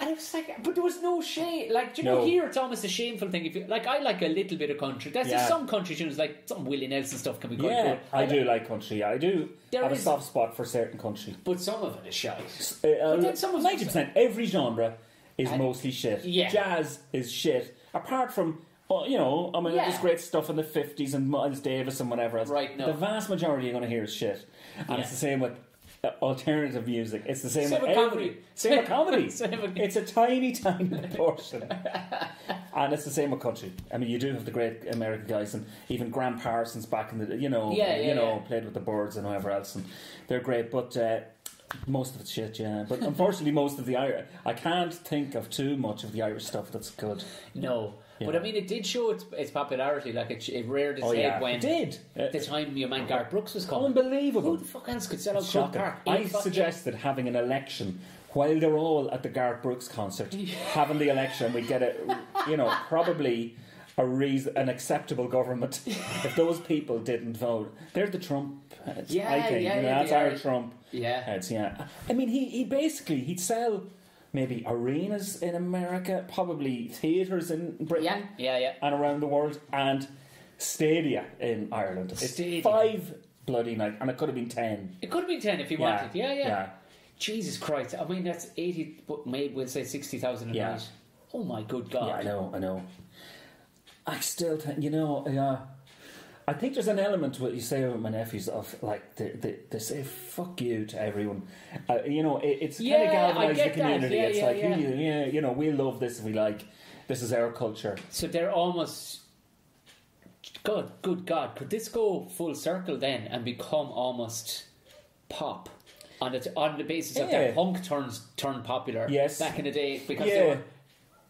And it was like, but there was no shame. Like, do you know, here it's almost a shameful thing. If you like, I like a little bit of country. That's Yeah. just some country tunes, like some Willie Nelson stuff, can be quite Yeah, good. I do like country. I do There have is- a soft spot for certain country. but some of it is shite. Uh, But then some of ninety percent every genre is And- mostly shit. Yeah. jazz is shit. Apart from well, you know, I mean, Yeah. there's great stuff in the fifties and Miles Davis and whatever else. Right, no. The vast majority you're going to hear is shit, and Yeah. it's the same with uh, alternative music. It's the same, Same with with every, comedy. Same with comedy. Same with- It's a tiny, tiny portion, and it's the same with country. I mean, you do have the great American guys, and even Graham Parsons back in the, you know, Yeah, yeah, you know, played with the Byrds and whoever else, and they're great. But uh, most of it's shit, yeah. But unfortunately, most of the Irish, I can't think of too much of the Irish stuff that's good. No. But I mean, it did show its, its popularity. Like, it, it reared its Oh head yeah, when it did. at the time your man Garth Brooks was coming. Unbelievable. Who the fuck else could sell out Croke Park? I suggested having an election while they're all at the Garth Brooks concert. having the election, we get a, you know, probably a reason, an acceptable government. if those people didn't vote, they're the Trump. Heads, Yeah, I think. yeah, you know, yeah, that's our are. Trump. Yeah. heads. Yeah, I mean, he he basically he'd sell maybe arenas in America, probably theatres in Britain Yeah, yeah, yeah. and around the world, and stadia in Ireland. It's Stadia. five bloody nights, and it could have been ten. It could have been 10 if you Yeah, wanted. Yeah, yeah, yeah. Jesus Christ. I mean, that's 80, but maybe we'll say 60,000 a Yeah. night. Oh my good God. Yeah, I know, I know. I still think, you know, yeah. I think there's an element to what you say about my nephews of like they, they, they say fuck you to everyone. Uh, you know, it, it's kind of I galvanised the community. Yeah, it's yeah, like yeah. You, yeah, you know, we love this if we like. This is our culture. So they're almost. God, good God. Could this go full circle then and become almost pop? On the, on the basis of Yeah. that punk turns turned popular Yes. back in the day because they were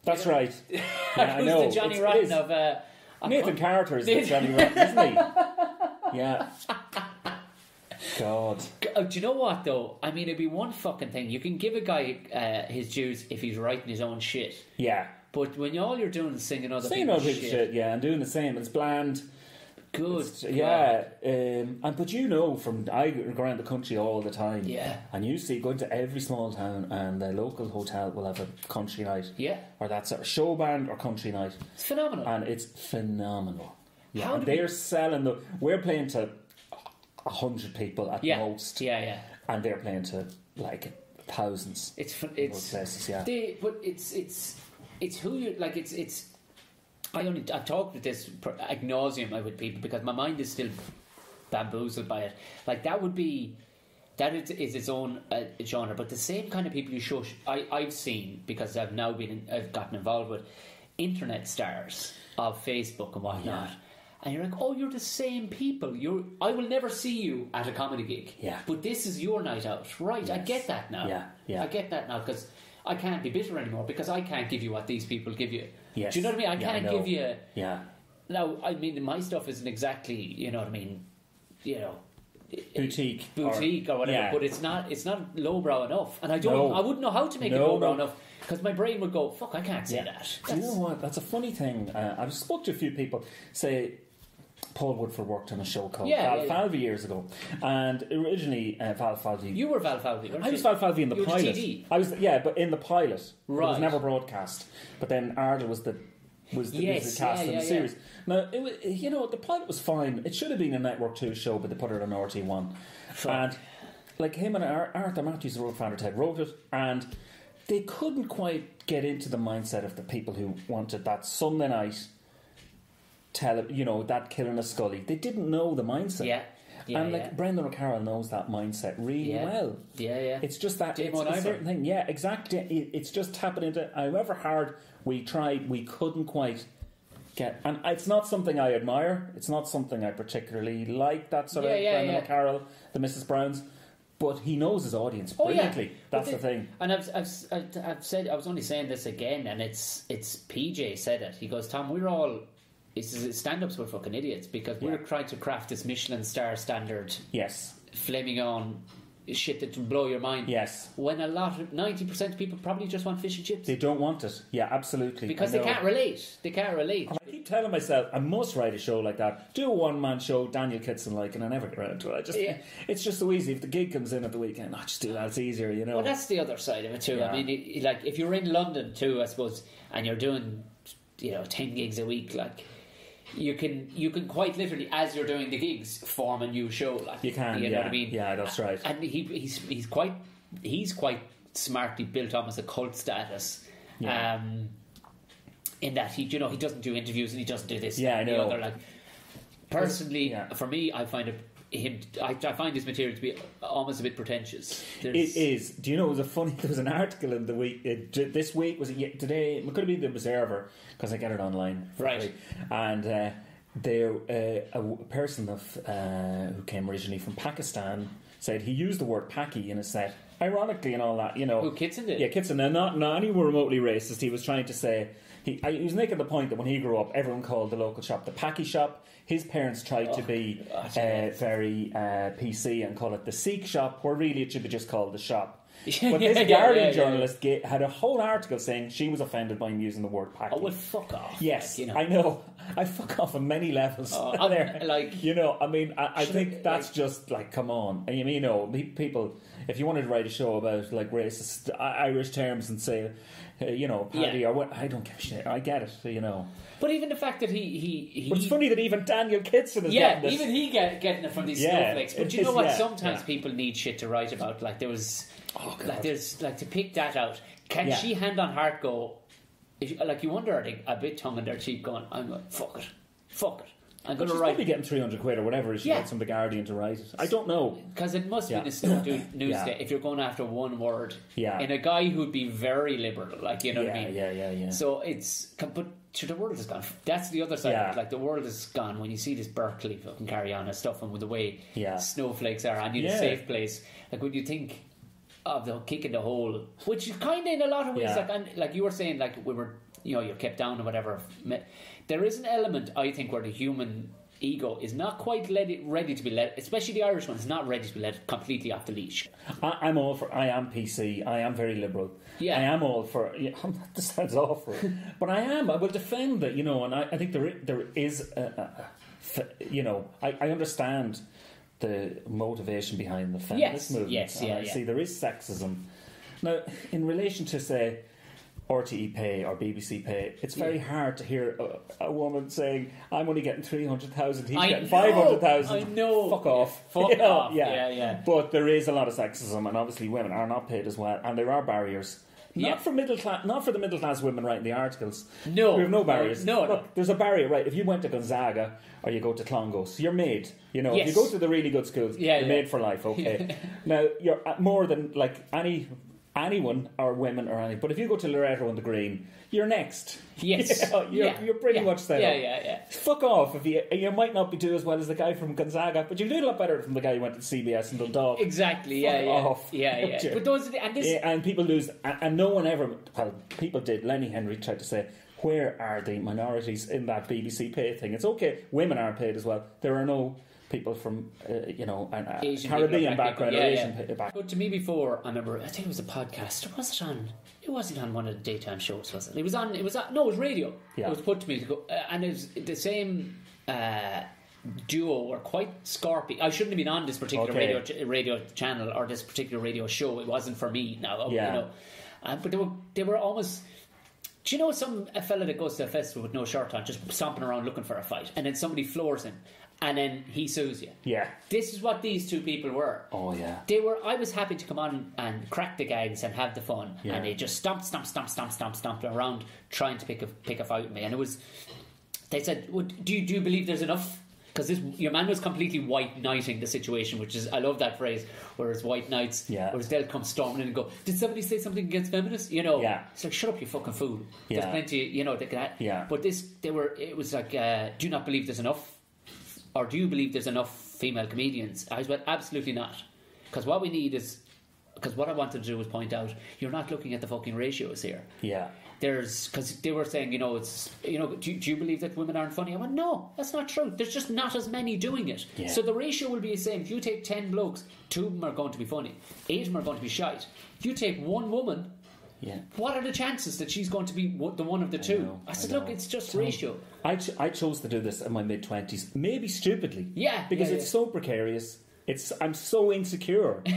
that's right. Yeah, I who's know. the Johnny It's- it Rotten of uh, Nathan? Carter is the Johnny Rotten, isn't he? Yeah. God. Oh, do you know what though? I mean, it'd be one fucking thing. You can give a guy uh, his dues if he's writing his own shit, Yeah. but when all you're doing is singing other Saying people's other people's shit, yeah, and doing the same. It's bland. Good, It's- yeah, um, and but you know from I go around the country all the time. Yeah. and you see going to every small town, and the local hotel will have a country night. Yeah. or that sort of show band or country night, it's phenomenal. and it's phenomenal. Yeah, and they're selling the. We're playing to a hundred people at yeah, most, yeah, yeah. and they're playing to like thousands. It's ph- in those it's places, yeah. They, but it's it's it's who you like. It's it's. I only I've talked with this ad nauseum with people because my mind is still bamboozled by it. Like that would be that is, is its own uh, genre, but the same kind of people you show. I I've seen because I've now been I've gotten involved with internet stars of Facebook and whatnot. Yeah. And you're like, oh, you're the same people. You're. I will never see you at a comedy gig. Yeah. But this is your night out, right? I get that now. Yeah, yeah. I get that now because I can't be bitter anymore because I can't give you what these people give you. Yes. Do you know what I mean? I Yeah, can't give you. Yeah, Now, I mean, my stuff isn't exactly, you know what I mean, you know, boutique, boutique or, whatever, yeah. but it's not it's not lowbrow enough, and I don't No. I wouldn't know how to make it lowbrow no. enough because my brain would go fuck I can't say that. Do you know what? That's a funny thing. Uh, I've spoke to a few people. Say, Paul Woodfull worked on a show called Yeah, Val yeah, yeah. Years ago, and originally uh, Val Falvey. You were Val Falvey, I was? Val Falvey in the You the pilot. TD. I was yeah, but in the pilot, it was never broadcast. But then Ardal was the was the, was the cast yeah, in the series. Now it was, you know the pilot was fine. It should have been a Network Two show, but they put it on RT One, and like him and Ar- Arthur Mathews, the road founder Ted, wrote it, and they couldn't quite get into the mindset of the people who wanted that Sunday night. Tele, you know that Killinascully. They didn't know the mindset. Yeah. Yeah, and like yeah. Brendan O'Carroll knows that mindset really Yeah. well. Yeah, yeah. It's just that it's a certain thing. Yeah, exactly. It's just tapping into. However hard we tried, we couldn't quite get. And it's not something I admire. It's not something I particularly like. That sort Yeah, of Brendan. O'Carroll, the Mrs Browns. But he knows his audience Oh, brilliantly. But That's the thing. And I've, I've, I've, I've said I was only saying this again, and it's it's PJ said it. He goes, Tom, we're all. He says stand-ups were fucking idiots because we're Yeah. trying to craft this Michelin star standard Yes. flaming on shit that will blow your mind. Yes. When a lot of ninety percent of people probably just want fish and chips They don't want it. Yeah, absolutely. because they can't relate. They can't relate. I keep telling myself I must write a show like that. Do a one man show, Daniel Kitson like, and I never get around to it. I just, Yeah. it's just so easy. If the gig comes in at the weekend, I just do that. It's easier, you know. Well, that's the other side of it too. Yeah. I mean, like if you're in London too, I suppose, and you're doing, you know, ten gigs a week, like you can you can quite literally, as you're doing the gigs, form a new show. Like You can, you know yeah. what I mean? Yeah, that's right. And he he's he's quite he's quite smartly built almost a cult status. Yeah. Um, in that he, you know, he doesn't do interviews and he doesn't do this. Yeah, I and the know. other. Like personally, Yeah. for me, I find it. Him, I, I find his material to be almost a bit pretentious. It There's- is. Do you know? It was a funny. There was an article in the week. Uh, this week was it today? It could have been the Observer because I get it online. Right. And uh, there, uh, a person of uh, who came originally from Pakistan said he used the word "paki" in a set. Ironically, and all that, you know. Who, Kitson did? Yeah, Kitson. Now, not not anywhere remotely racist. He was trying to say he, I, he was making the point that when he grew up, everyone called the local shop the Paki shop. His parents tried to be uh, very uh, PC and call it the Sikh shop, where really it should be just called the shop. But this yeah, Guardian yeah, yeah. journalist ga- had a whole article saying she was offended by him using the word Paki. Oh well, fuck off. Yes, like, you know. I know. I fuck off on many levels. I'm- there. like- you know, I mean, I, I think that's like- just like, come on. I mean, you know, pe- people. If you wanted to write a show about like racist Irish terms and say, uh, you know, Paddy Yeah. or what, I don't give a shit. I get it. You know, But even the fact that he he, he but it's funny that even Daniel Kitson is yeah, this. even he get getting it from these Yeah, snowflakes. But you know what? yeah, Sometimes people need shit to write about. Like there was, Oh, God. like there's like to pick that out. Can Yeah. she hand on heart go? If, like you wonder, I think a bit tongue in their cheek, going, "I'm going fuck it, fuck it." I'm going to write probably getting three hundred quid or whatever she Yeah. gets from the Guardian to write it. I don't know. Because it must Yeah. be the snow do- news Yeah. day if you're going after one word. Yeah. In a guy who'd be very liberal, like, you know yeah, what I mean? yeah, yeah, yeah. So it's. But the world has gone. That's the other side of Yeah. it. Like, the world is gone when you see this Berkeley fucking carry on and stuff and with the way Yeah. snowflakes are. I need a safe place. Like, when you think of the kick in the hole, which is kind of in a lot of ways, Yeah. like, and, like you were saying, like, we were, you know, you're kept down or whatever. There is an element, I think, where the human ego is not quite let it, ready to be let, especially the Irish one, is not ready to be let completely off the leash. I, I'm all for. I am PC. I am very liberal. Yeah. I am all for. Yeah, this sounds awful, but I am. I will defend that. You know, and I, I think there there is. A, a, you know, I, I understand the motivation behind the feminist Yes, movement. yes, and yeah, I yeah. see there is sexism. Now, in relation to say. RTE pay or BBC pay, it's very hard to hear a, a woman saying, "I'm only getting three hundred thousand. He's I getting know, five hundred thousand. I know. Fuck off. Fuck You know, off. Yeah, yeah. but there is a lot of sexism, and obviously women are not paid as well, and there are barriers. Not Yeah. for middle class, not for the middle class women writing the articles. No. we have no barriers. No, no. Look, there's a barrier, right? If you went to Gonzaga or you go to Clongowes, you're made. You know, Yes. if you go to the really good schools, Yeah, you're yeah. made for life. Okay. now you're uh, more than like any anyone or women or any. But if you go to Loreto and the Green, you're next. Yes. Know, you're, Yeah. you're pretty Yeah. much there. Yeah, yeah, yeah. Fuck off! If you you might not be do as well as the guy from Gonzaga, but you do a lot better from the guy who went to CBS and Dundalk. Exactly. Yeah, Fuck yeah, off. yeah, yeah. But those, and this, Yeah, and people lose, and, and no one ever. Well, people did. Lenny Henry tried to say, "Where are the minorities in that BBC pay thing?" It's okay. Women aren't paid as well. There are no people from uh, you know an, a Asian Caribbean background people. or Yeah, Asian yeah. background. But to me before, I remember. I think it was a podcast. Was it on? It wasn't on one of the daytime shows, was it? It was on. It was on, no, it was radio. Yeah. It was put to me to go, uh, and it was the same. Uh, duo were quite scorpy. I shouldn't have been on this particular Okay. radio ch- radio channel or this particular radio show. It wasn't for me now. Yeah. You know, uh, but they were they were almost. Do you know some a fella that goes to a festival with no shirt on, just stomping around looking for a fight, and then somebody floors him, and then he sues you. Yeah. This is what these two people were. Oh yeah. They were. I was happy to come on and crack the gags and have the fun, Yeah. and they just stomped, stomped, stomped, stomped, stomped, stomped around trying to pick a pick a fight with me. And it was. They said, "Would- "Do you do you believe there's enough?" Because this your man was completely white knighting the situation, which is I love that phrase. Whereas white knights, Yeah. whereas they'll come storming in and go, "Did somebody say something against feminists?" You know, Yeah. it's like shut up, you fucking fool. Yeah. There's plenty, you know, that can. Yeah. But this, they were. It was like, uh, do you not believe there's enough? Or do you believe there's enough female comedians? I was well, absolutely not. Because what we need is, because what I wanted to do was point out, you're not looking at the fucking ratios here. Yeah. There's because they were saying, you know, it's you know, do, you- do you believe that women aren't funny? I went, no, that's not true. There's just not as many doing it. Yeah. So the ratio will be the same. If you take ten blokes, two of them are going to be funny, eight of them are going to be shite. If you take one woman. Yeah. What are the chances that she's going to be the one of the two? know, I said, I look, it's just ratio. I, ch- I chose to do this in my mid twenties, maybe stupidly. Yeah, because yeah, it's yeah. so precarious. It's I'm so insecure.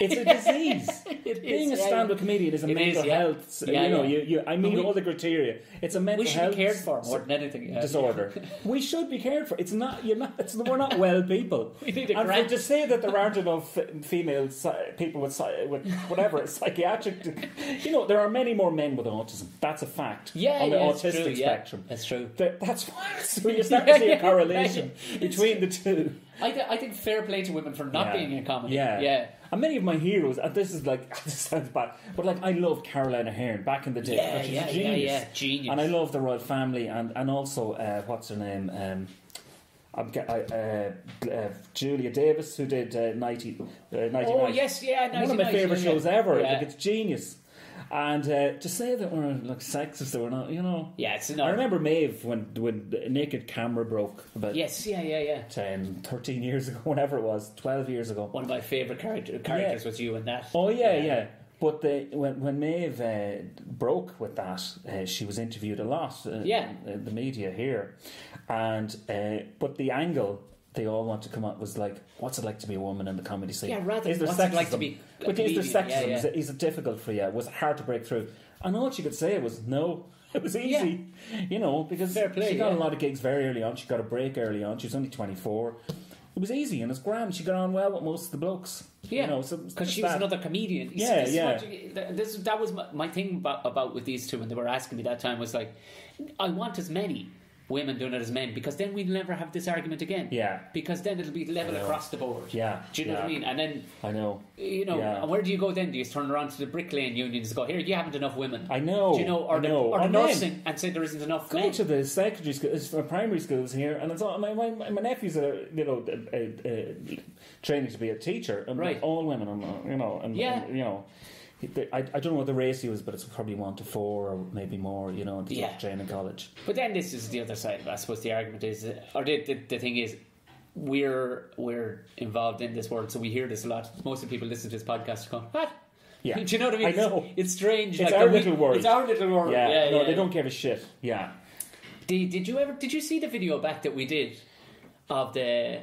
it's a disease. It Being is, a stand-up yeah. comedian is a It mental is, yeah. health. Yeah, you know, yeah. you, you I mean we- all the criteria. It's a mental We should health be cared for more than anything. yeah. disorder. we should be cared for. It's not. You're not. It's, we're not well people. We need a and grant. to say that there aren't enough female people with with whatever psychiatric. You know, there are many more men with autism. That's a fact. Yeah, on the yeah, it's autistic true, yeah. spectrum. That's true. That, that's why. So you start to see Yeah, a correlation yeah. between the two. I, th- I think fair play to women for not Yeah. being in comedy. Yeah. yeah. And many of my heroes, and this is like, this sounds bad, but like I love Caroline Aherne back in the day. Yeah, Like, she's a yeah, yeah, genius. yeah, genius. And I love the Royle Family, and, and also, uh, what's her name? Um, I'm, ge- I, uh, uh, Julia Davis, who did uh, 90, uh, 99. Oh yes, yeah. One of 99, my favourite yeah, shows ever. Yeah, Like, it's genius. And uh, to say that we're like sexist or we're not, you know. yeah it's no. I remember Maeve when when the Naked Camera broke about Yes, yeah, yeah, yeah. 10, 13 years ago, whatever it was, 12 years ago. One of my favourite character, characters was you in that. Oh yeah, yeah. But the, when when Maeve uh, broke with that, uh, she was interviewed a lot. Uh, Yeah. in the media here, and uh, but the angle they all want to come up was like, what's it like to be a woman in the comedy scene? Yeah, rather is there what's it like to be But is there sexism? Yeah, yeah. Is, it, is it difficult for you? It was it hard to break through? And all she could say was no. It was easy, you know, because play, she got yeah. a lot of gigs very early on. She got a break early on. She was only twenty four. It was easy and it's grand. She got on well with most of the blokes. Yeah, you know, so because she was another comedian. You Yeah, this yeah. this that was my, my thing about, about with these two when they were asking me that time was like, I want as many women doing it as men because then we'll never have this argument again. Yeah. because then it'll be level across the board. Yeah, do you know what I mean? And then I know. you know, Yeah. and where do you go then? Do you turn around to the brick lane unions and go, "Here, you haven't enough women." I know. Do you know, or I the, know. or the Or men. nursing, and say there isn't enough Go men. to the secondary schools, uh, primary schools here, and it's all, my, my, my nephew's a you know a, a, a, training to be a teacher, and Right. all women, and uh, you know, and, Yeah. and, you know. I, I don't know what the ratio is, but it's probably one to four or maybe more. You know, to Yeah. train in college. But then this is the other side. of it. I suppose the argument is, uh, or the, the, the thing is, we're we're involved in this world, so we hear this a lot. Most of the people listen to this podcast go, "What?" Yeah. Do you know what I mean? I know. It's, it's strange. It's like, our that we- little world. It's our little world. Yeah, Yeah, no, yeah. they don't give a shit. Yeah, Did, did you ever? Did you see the video back that we did of the?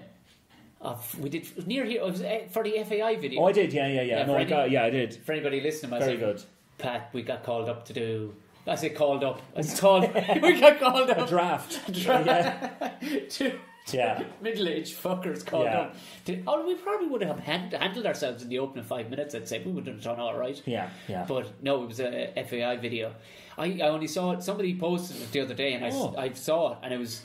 Of we did near here. It was uh, for the FAI video. oh, I did. Yeah, yeah, yeah. Yeah, no, I Freddie? got. Yeah, I did. For anybody listening, I Very said, good. Pat, we got called up to do. I say called up. It's called. we got called up. A up draft. yeah, to yeah. middle-aged fuckers called Yeah. up. Oh, we probably would have hand, handled ourselves in the opening five minutes. I'd say we would have done all right. Yeah, yeah. But no, it was a FAI video. I, I only saw it. Somebody posted it the other day, and I, Oh. I saw it, and it was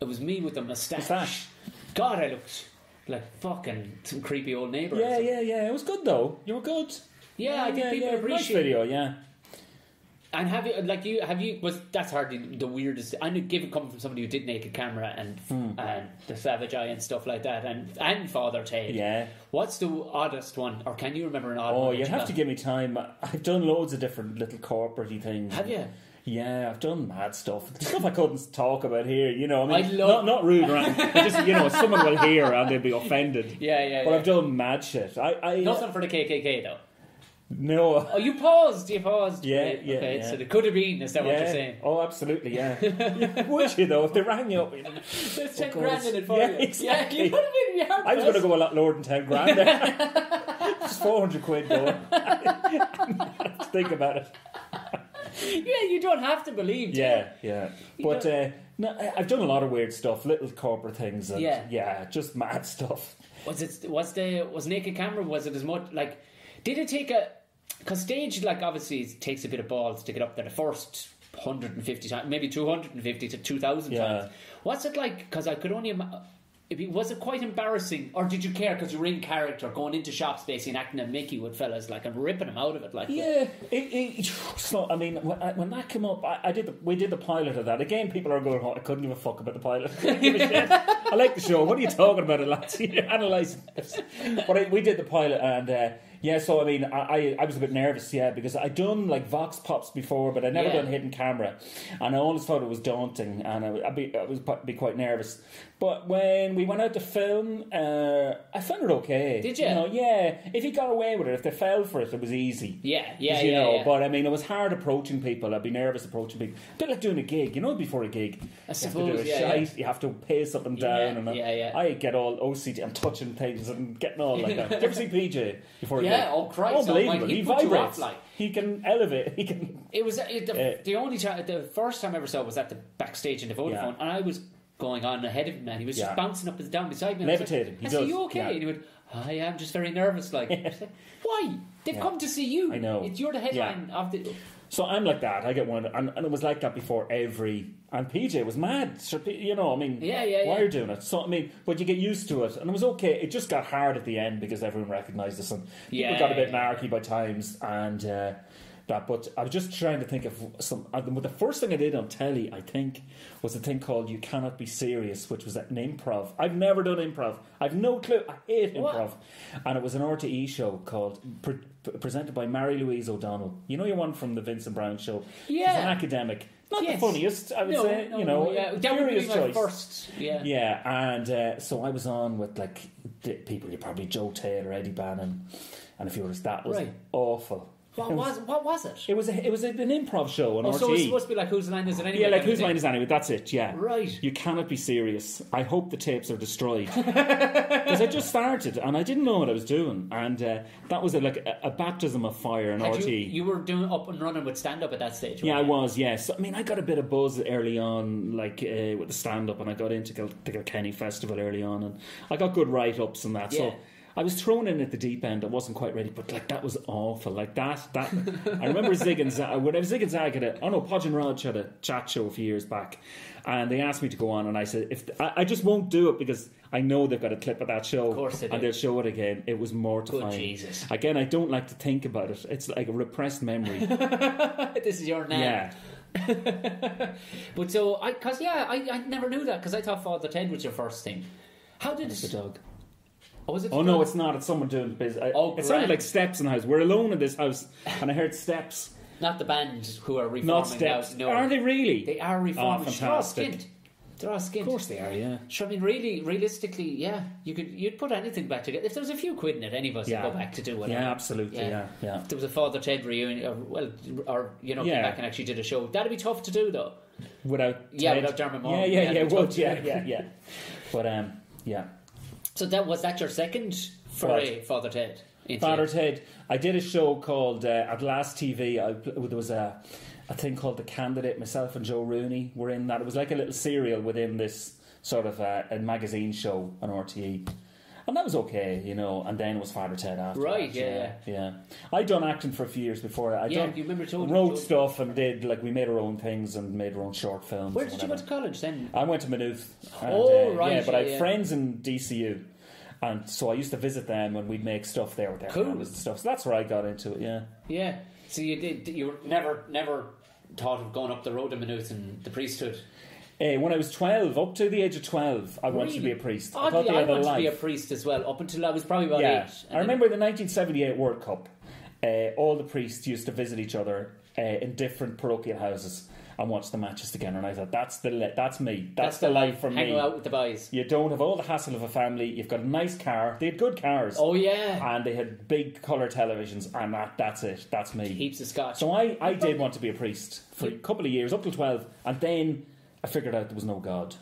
it was me with a mustache. Moustache. God, I looked like fucking some creepy old neighbour. Yeah, yeah, yeah. It was good though. You were good. Yeah, I think people yeah. appreciate. Nice video. Yeah. And have you like you have you was that's hardly the weirdest. I know, given coming from somebody who did naked camera and Hmm. and the Savage Eye and stuff like that, and and Father Ted. Yeah. What's the oddest one, or can you remember an odd Oh, you'd have to give me time. I've done loads of different little corporate things. Have you? Yeah, I've done mad stuff. Stuff I couldn't talk about here, you know. I mean, I love- not, not rude, right? just, you know, someone will hear and they'll be offended. Yeah, yeah, But yeah. I've done mad shit. I, I Nothing for the KKK though. No. Oh, you paused. You paused. Yeah, Right, yeah, Okay, yeah. so it could have been. Is that what you're saying? Oh, absolutely, yeah. Would you, though, if they rang you up? you know. There's ten grand in it for Yeah, you. exactly. Yeah, you could have been. I was going to go a lot lower than 10 grand there. Just 400 quid going. Think about it. Yeah, you don't have to believe. you? Yeah, yeah. But uh, no, I've done a lot of weird stuff, little corporate things. And, Yeah. yeah, just mad stuff. Was it? Was the? Was naked camera? Was it as much like? Did it take a? Because stage like obviously it takes a bit of balls to get up there. The first 150 times, maybe 250 to 2,000 Yeah. times. What's it like? Because I could only. It- was it quite embarrassing, or did you care because you were in character, going into shops basically and acting a Mickey with fellas, like and ripping them out of it, like Yeah, it, it, it's not, I mean, when, I, when that came up, I, I did. The, we did the pilot of that. Again, people are going, oh, "I couldn't give a fuck about the pilot." I couldn't give a shit. I like the show. What are you talking about, it, lads? You're analysing this. But I, we did the pilot, and uh, yeah. So I mean, I, I, I was a bit nervous, yeah, because I'd done like vox pops before, but I'd never Yeah. done hidden camera, and I always thought it was daunting, and I, I'd be, I was be quite nervous. But when we went out to film, uh, I found it okay. Did you? You know, yeah. If he got away with it, if they fell for it, it was easy. Yeah, yeah, you yeah, know, yeah. but I mean, it was hard approaching people. I'd be nervous approaching people. A bit like doing a gig, you know, before a gig. I you have to suppose, do a yeah, shite, you have to pace up and down. Yeah, and uh, yeah, yeah. I get all OCD, I'm touching things and getting all like that. Did you ever see PJ before a Yeah, gig? oh, Christ Unbelievable. almighty, He he vibrates. off, like. He can elevate. He can. It was it, the, Uh, the only time, the first time I ever saw it was at the backstage in the Vodafone, Yeah. and I was going on ahead of him, and he was Yeah. just bouncing up and down beside me. and I was Levitating, Like, he said, does, "You okay?" yeah. And he went, "I am just very nervous." Like, I said, why? They've Yeah. come to see you. I know. It's you're the headline of the. So I'm like that. I get one, and, and it was like that before every. And PJ was mad. So, P- you know, I mean, Yeah, yeah, why yeah. are you doing it? So I mean, but you get used to it, and it was okay. It just got hard at the end because everyone recognised us, and people Yeah, got a bit yeah, narky by times, and uh, that. But I was just trying to think of some. Uh, the first thing I did on telly, I think, was a thing called "You Cannot Be Serious," which was an improv. I've never done improv. I've no clue. I hate What? improv, and it was an RTE show called. Pre- Presented by Mary Louise O'Donnell. You know your one from the Vincent Browne show? She's Yeah. an academic. Not Yes. the funniest, I would no, say. no, you know, yeah, that would be curious my choice. first. Yeah. Yeah, and uh, so I was on with like people, you probably Joe Taylor, Eddie Bannon, and a few others. That was Right. awful. What was what was it? It was a, it was an improv show on oh, RTE. so it's supposed to be like whose line is it anyway? yeah, like whose line is anyway? That's it. Yeah, Right. You cannot be serious. I hope the tapes are destroyed because I just started and I didn't know what I was doing, and uh, that was a, like a, a baptism of fire in Had RTE. you, you were doing up and running with stand up at that stage. Yeah, I you? was. Yes, I mean, I got a bit of buzz early on, like uh, with the stand up, and I got into the Kilkenny Festival early on, and I got good write ups and that. Yeah. So I was thrown in at the deep end. I wasn't quite ready, but like that was awful. Like that, that I remember Zig and Zag. When I was Zig and Zag had a, oh no, Podge and Rodge had a chat show a few years back, and they asked me to go on, and I said, if I, I just won't do it because I know they've got a clip of that show, Of course they and they'll show it again. It was mortifying. Jesus. Again, I don't like to think about it. It's like a repressed memory. this is your name. yeah. But so I, cause yeah, I, I never knew that because I thought Father Ted was your first thing. How did The it? dog. Oh, was it? Oh no, it's not. It's someone doing business. Oh, it sounded like steps in the house. We're alone in this house, and I heard steps, not the band who are reforming not steps. now. No, Are they really? They are reforming. Oh, They're all fantastic. skinned. They're all skinned. Of course they are. Yeah. Sure, I mean, really, realistically, yeah, you could you'd put anything back together. If there was a few quid in it, any of us Yeah. would go back to do whatever. Yeah, absolutely. Yeah, yeah. If there was a Father Ted reunion, or well, or you know, Yeah. came back and actually did a show. That'd be tough to do, though. Without Yeah, Ted. without Dermot Mulroney. Yeah, Yeah, yeah, yeah. Would yeah, yeah, yeah. But um, yeah. So that was that your second foray, Father Ted. Father? Ted. I did a show called uh, at Last TV. I, there was a a thing called The Candidate. Myself and Joe Rooney were in that. It was like a little serial within this sort of uh, a magazine show on RTE. And that was okay, you know. And then it was Father Ted after. Right, that, yeah, yeah. I'd done acting for a few years before. I Yeah, done, you remember told wrote told- stuff and did like we made our own things and made our own short films. Where did you go to college then? I went to Maynooth. and, Oh, uh, right, Yeah, but I had yeah. friends in DCU. And so I used to visit them and we'd make stuff there with their Cool. cameras and stuff. So that's where I got into it, yeah. Yeah. So you did. You were never, never thought of going up the road to Maynooth and the priesthood. Uh, when I was 12, up to the age of 12, I wanted to be a Really? priest. I thought they I, had a wanted to be a life. priest as well, up until I was probably about Yeah. eight. I remember the 1978 World Cup. Uh, all the priests used to visit each other uh, in different parochial houses and watch the matches together. And I thought, that's the li- that's me. That's, That's the the life for Hang me. out with the boys. You don't have all the hassle of a family. You've got a nice car. They had good cars. Oh yeah, And they had big colour televisions, and that, that's it. That's me. heaps of scotch. So I, I did want to be a priest for a couple of years, up till 12, and then I figured out there was no God.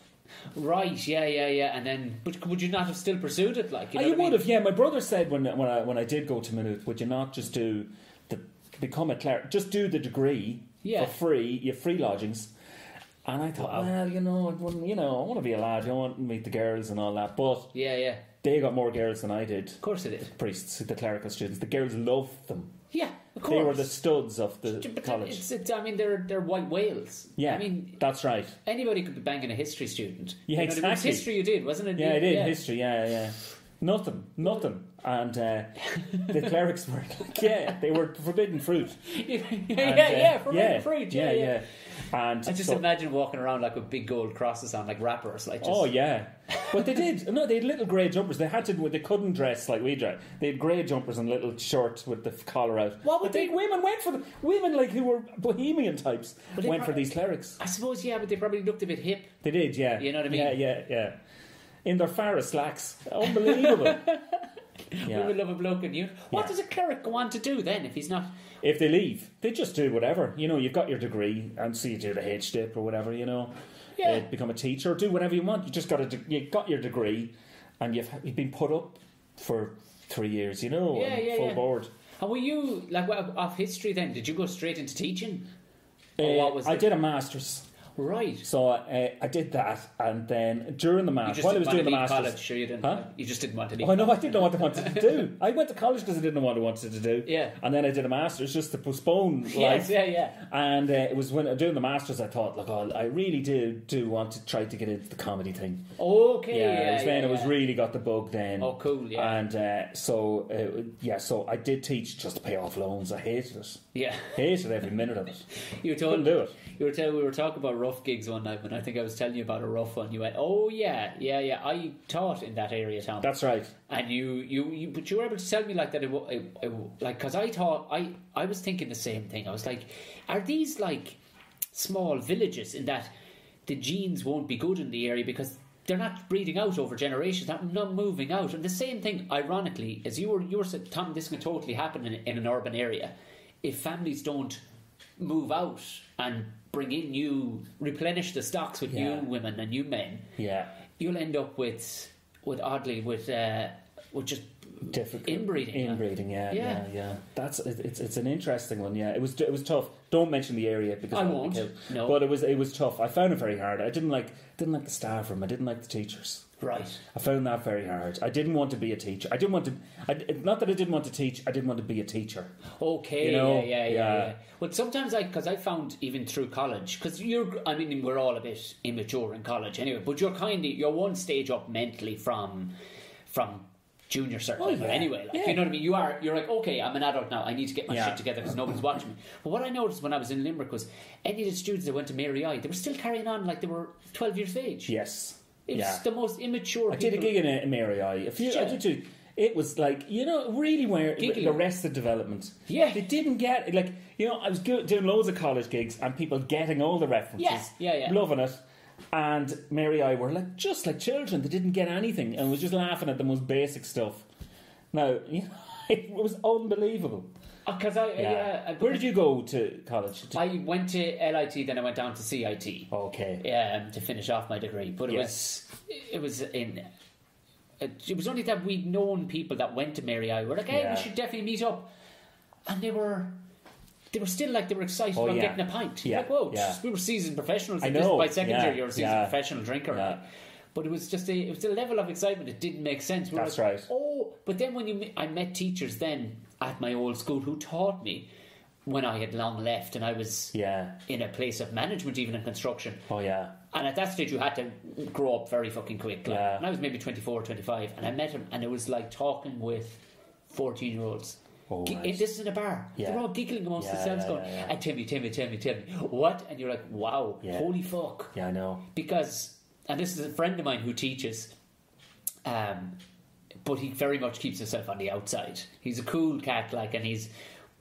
Right, yeah, yeah, yeah. And then, but would you not have still pursued it? Like, you, You, know I would mean? have, yeah. My brother said when, when, I, when I did go to Maynooth, would you not just do the become a cleric, just do the degree Yeah. for free, your free lodgings. And I thought, Wow. well, you know, you know, I want to be a lad, I want to meet the girls and all that. But Yeah, yeah. they got more girls than I did. Of course it did. Priests, the clerical students, the girls love them. Yeah, of course. They were the studs of the But college. It's, it's, I mean, they're they're white whales. Yeah, I mean, that's right. anybody could be banging a history student. Yeah, You know what I mean? Exactly. history you did, wasn't it? Yeah, I did history. Yeah, yeah. Nothing, nothing. And uh, the clerics were like, yeah, they were forbidden fruit. yeah, And, yeah, uh, yeah, forbidden fruit. Yeah, yeah. And I just so- imagine walking around like with big gold crosses on, like rappers, like just. Oh yeah, but they did. No, they had little grey jumpers. They had to. They couldn't dress like we dress. They had grey jumpers and little shorts with the collar out. What would but they, women went for the women like who were bohemian types went for these clerics. I suppose, yeah, but they probably looked a bit hip. They did, yeah. You know what I mean? Yeah, yeah, yeah. In their Farah slacks, unbelievable. We would love a bloke in you. What Yeah. does a cleric go on to do then if he's not? If they leave, they just do whatever. You know, you've got your degree, and so you do the H dip or whatever. You know, Yeah. Uh, become a teacher, do whatever you want. You just got a, de- you got your degree, and you've you've been put up for three years. You know, Yeah, and yeah, full yeah. board. And were you like what- off history then? Did you go straight into teaching? Or Uh, what was I the- did a masters, Right. so uh, I did that, and then during the just while I was doing the masters, college, sure you didn't. Huh? You just didn't want to leave. Oh no, I didn't know what I wanted to do. I went to college because I didn't know what I wanted to do. Yeah. And then I did a masters just to postpone Yes, life. yeah, yeah. And uh, it was when doing the masters, I thought, look, oh, I really do do want to try to get into the comedy thing. Okay. Yeah, Yeah, it was then yeah, it was really got the bug then. Oh, cool, yeah. And uh, so uh, yeah, so I did teach just to pay off loans. I hated it. Yeah. Hated every minute of it. You Couldn't do it. You were telling we were talking about rough gigs one night, and I think I was telling you about a rough one. You went, "Oh yeah, yeah, yeah." I taught in that area, Tom. That's right. and you, you, you, but you were able to tell me like that. It, it, it, like because I thought I, I was thinking the same thing. I was like, are these like small villages in that the genes won't be good in the area because they're not breeding out over generations, they're not moving out. And the same thing, ironically, as you were, you were saying, Tom, this can totally happen in, in an urban area if families don't move out and bring in new, replenish the stocks with Yeah. new women and new men Yeah. you'll end up with with oddly with uh, with just Difficult Inbreeding. Inbreeding, yeah, yeah, Yeah. yeah. That's it- it's it's an interesting one. Yeah, it was it was tough. Don't mention the area because I be won't, killed. no. But it was it was tough. I found it very hard. I didn't like didn't like the staff room. I didn't like the teachers. Right. I found that very hard. I didn't want to be a teacher. I didn't want to. I, not that I didn't want to teach. I didn't want to be a teacher. Okay, You know, yeah, yeah, yeah, yeah. Well, sometimes I, because I found even through college, because you're, I mean, we're all a bit immature in college anyway, but you're kind of, you're one stage up mentally from, from junior cert Oh, yeah. anyway. Like, Yeah. You know what I mean? You are, you're like, okay, I'm an adult now. I need to get my Yeah. shit together because nobody's watching me. But what I noticed when I was in Limerick was any of the students that went to Mary I, they were still carrying on like they were 12 years of age. Yes. It was yeah. the most immature I did a gig in, Mary I. A few, I did. It was like you know really where the Arrested Development. Yeah. they didn't get like you know I was doing loads of college gigs and people getting all the references. Yeah, yeah, yeah. loving it. And Mary I were like just like children. They didn't get anything and was just laughing at the most basic stuff. Now you know, it was unbelievable. Because I, Yeah. yeah, Where did you go to college? To- I went to LIT, then I went down to CIT. okay. um, to finish off my degree. But it Yes. was it was in. It, it was only that we'd known people that went to Mary I. We're like, hey, Yeah. we should definitely meet up, and they were. They were still like they were excited Oh, about yeah. getting a pint. Yeah, Like, whoa, yeah. we were seasoned professionals. I know, by second yeah, year, you're a seasoned yeah. professional drinker. Yeah. But it was just a, it was a level of excitement. It didn't make sense. We That's like, right. Oh, but then when you, I met teachers then at my old school who taught me when I had long left and I was Yeah. in a place of management, even in construction. Oh yeah. And at that stage, you had to grow up very fucking quick. Like, Yeah. And I was maybe 24, or 25, and I met him, and it was like talking with 14 year olds. Oh, Gi- right. This is in a bar. Yeah. They're all giggling amongst Yeah, themselves, yeah, going, yeah, yeah. Timmy, Timmy, Timmy, Timmy, what? And you're like, wow, holy fuck. Yeah, I know. Because, and this is a friend of mine who teaches, um, but he very much keeps himself on the outside. He's a cool cat, like, and he's,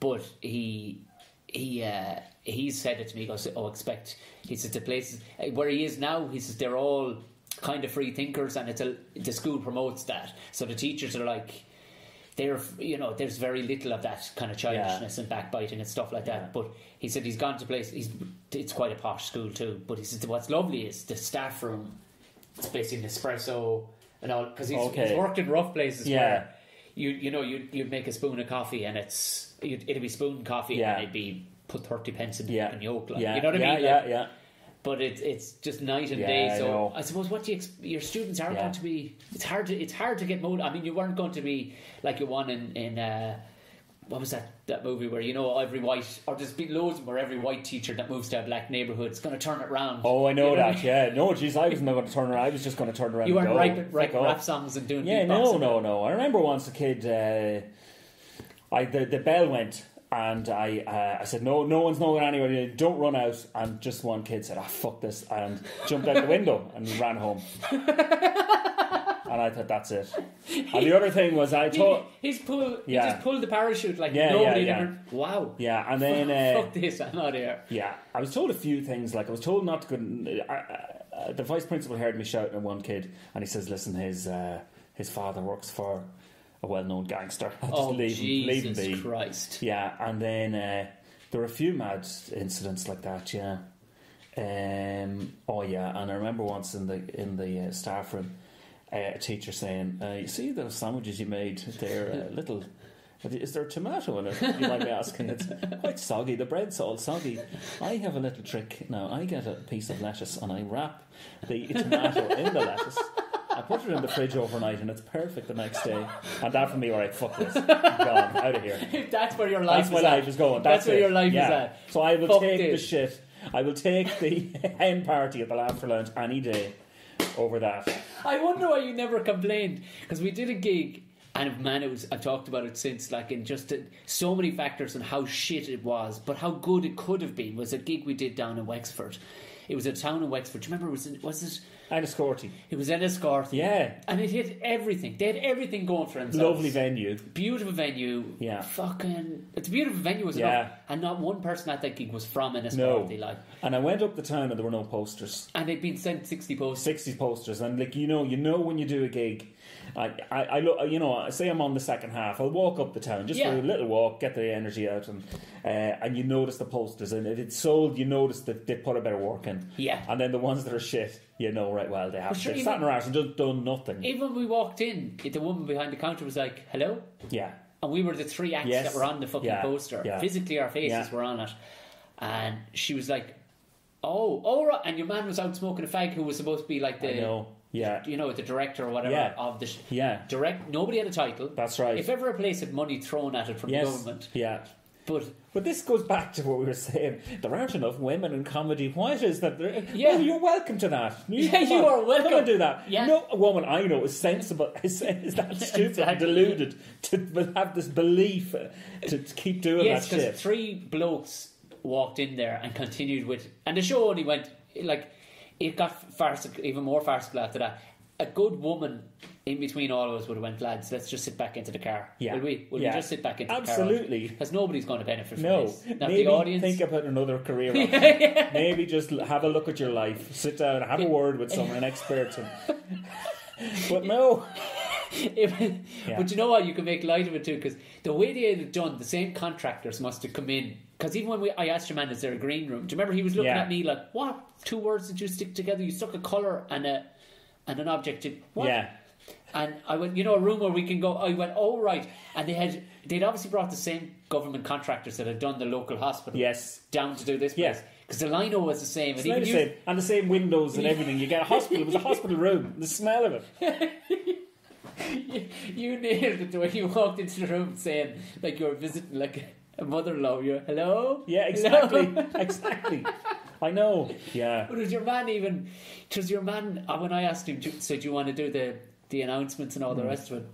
but he, he uh, he said it to me. He goes, "Oh, expect." He says the places where he is now. He says they're all kind of free thinkers, and it's a the school promotes that. So the teachers are like. They're, you know, there's very little of that kind of childishness and backbiting and stuff like that. But he said he's gone to place. He's it's quite a posh school too. But he said what's lovely is the staff room. It's basically Nespresso and all because he's, Okay. he's worked in rough places Yeah. where you you know you you'd make a spoon of coffee and it's you'd, it'd be spoon coffee Yeah. and it'd be put thirty pence in the Yeah. fucking yolk like yeah, you know what yeah, I mean yeah, Like, yeah. but it's it's just night and Yeah, day so know. I, suppose what you your students are Yeah. going to be it's hard to it's hard to get mold I mean you weren't going to be like you one in in uh, what was that that movie where you know every white or there's been loads where every white teacher that moves to a black neighbourhood is going to turn it round Oh, I know You what that. mean? Yeah, no, jeez, I was not going to turn around. I was just going to turn around. you weren't writing, writing rap songs and doing Yeah, no, no, no. I remember once a kid, uh, I the, the bell went, and I uh, I said, no, no one's knowing anywhere. Don't run out. And just one kid said, ah, fuck this, and jumped out the window and ran home. and I thought that's it. And the other thing was, I thought, He's pulled. Yeah. He just pulled the parachute like Yeah, nobody yeah, yeah. ever. Wow. yeah, and then. Uh, Fuck this! I'm out here. Yeah, I was told a few things. Like I was told not to go. I, uh, the vice principal heard me shouting at one kid, and he says, "Listen, his uh, his father works for a well-known gangster. Just Oh leave him, leave him Jesus be." Christ! Yeah, and then uh, there were a few mad incidents like that. Yeah. Um, oh yeah, and I remember once in the in the uh, staff room, uh, a teacher saying, uh, "You see those sandwiches you made? They're uh, little." Is there a tomato in it? You might be asking. It's quite soggy. The bread's all soggy. I have a little trick now. I get a piece of lettuce and I wrap the tomato in the lettuce. I put it in the fridge overnight and it's perfect the next day. And that for me, all right, fuck this, I'm gone out of here. That's where your life That's is where at. life is going. That's That's, where it. your life yeah. is at. So I will Fuck take this. the shit. I will take the hen party at the lab for lunch any day over that. I wonder why you never complained because we did a gig. And man, it was. I've talked about it since, like in just uh, so many factors and how shit it was, but how good it could have been. Was a gig we did down in Wexford. It was a town in Wexford. Do you remember? Was it, was it? Enniscorthy. It was Enniscorthy. Yeah. and it hit everything. They had everything going for themselves. Lovely venue. beautiful venue. Yeah. Fucking, it's a beautiful venue, was Yeah. enough. And not one person at that gig was from No. Enniscorthy, like. And I went up the town and there were no posters. And they'd been sent sixty posts. 60 posters and like you know you know when you do a gig I, I, I look you know I say I'm on the second half I'll walk up the town just for a little walk get the energy out and uh, and you notice the posters and if it's sold you notice that they put a bit of work in Yeah. and then the ones that are shit you know right well they have sure, sat in their and just done nothing Even when we walked in, the woman behind the counter was like, "Hello," yeah and we were the three acts Yes. that were on the fucking Yeah. poster. Yeah. Physically, our faces Yeah. were on it, and she was like, "Oh, oh," right." and your man was out smoking a fag, who was supposed to be like I the, know yeah you know, the director or whatever Yeah. of the sh- yeah direct. Nobody had a title. That's right. If ever a place had money thrown at it from yes the government, yeah but But this goes back to what we were saying. There aren't enough women in comedy. Why is that? There, Yeah. Well, you're welcome to that. You, yeah, you are welcome. to do that. Yeah. No woman I know is sensible, is, is that stupid, Exactly. deluded to have this belief uh, to, keep doing yes, that shit. three blokes walked in there and continued with, and the show only went like it got farcical, even more farcical after that. A good woman in between all of us would have went, lads, let's just sit back into the car. Yeah. Will we? Will Yeah. we just sit back into Absolutely. the car? Because nobody's going to benefit from no, this. Not maybe the audience. think about another career. option. Maybe just have a look at your life, sit down, have a word with someone, an expert. And, but no, If- Yeah. But you know what? You can make light of it too, because the way they had it done, the same contractors must have come in. Because even when we, I asked your man, "Is there a green room?" Do you remember he was looking Yeah. at me like, "What? Two words did you stick together? You stuck a color and a and an object. In, what?" yeah, And I went, you know, a room where we can go. I went, oh right. And they had, they'd obviously brought the same government contractors that had done the local hospital yes. down to do this place because the lino was the same. It's And the same, and the same windows and everything. You get a hospital. It was a hospital room. The smell of it. you nailed it the way you walked into the room saying like you were visiting like a mother-in-law. You're hello. Yeah, Hello?" exactly, exactly. I know. Yeah, But was your man even? Was your man uh, when I asked him, so do you want to do the the announcements and all Hmm. the rest of it?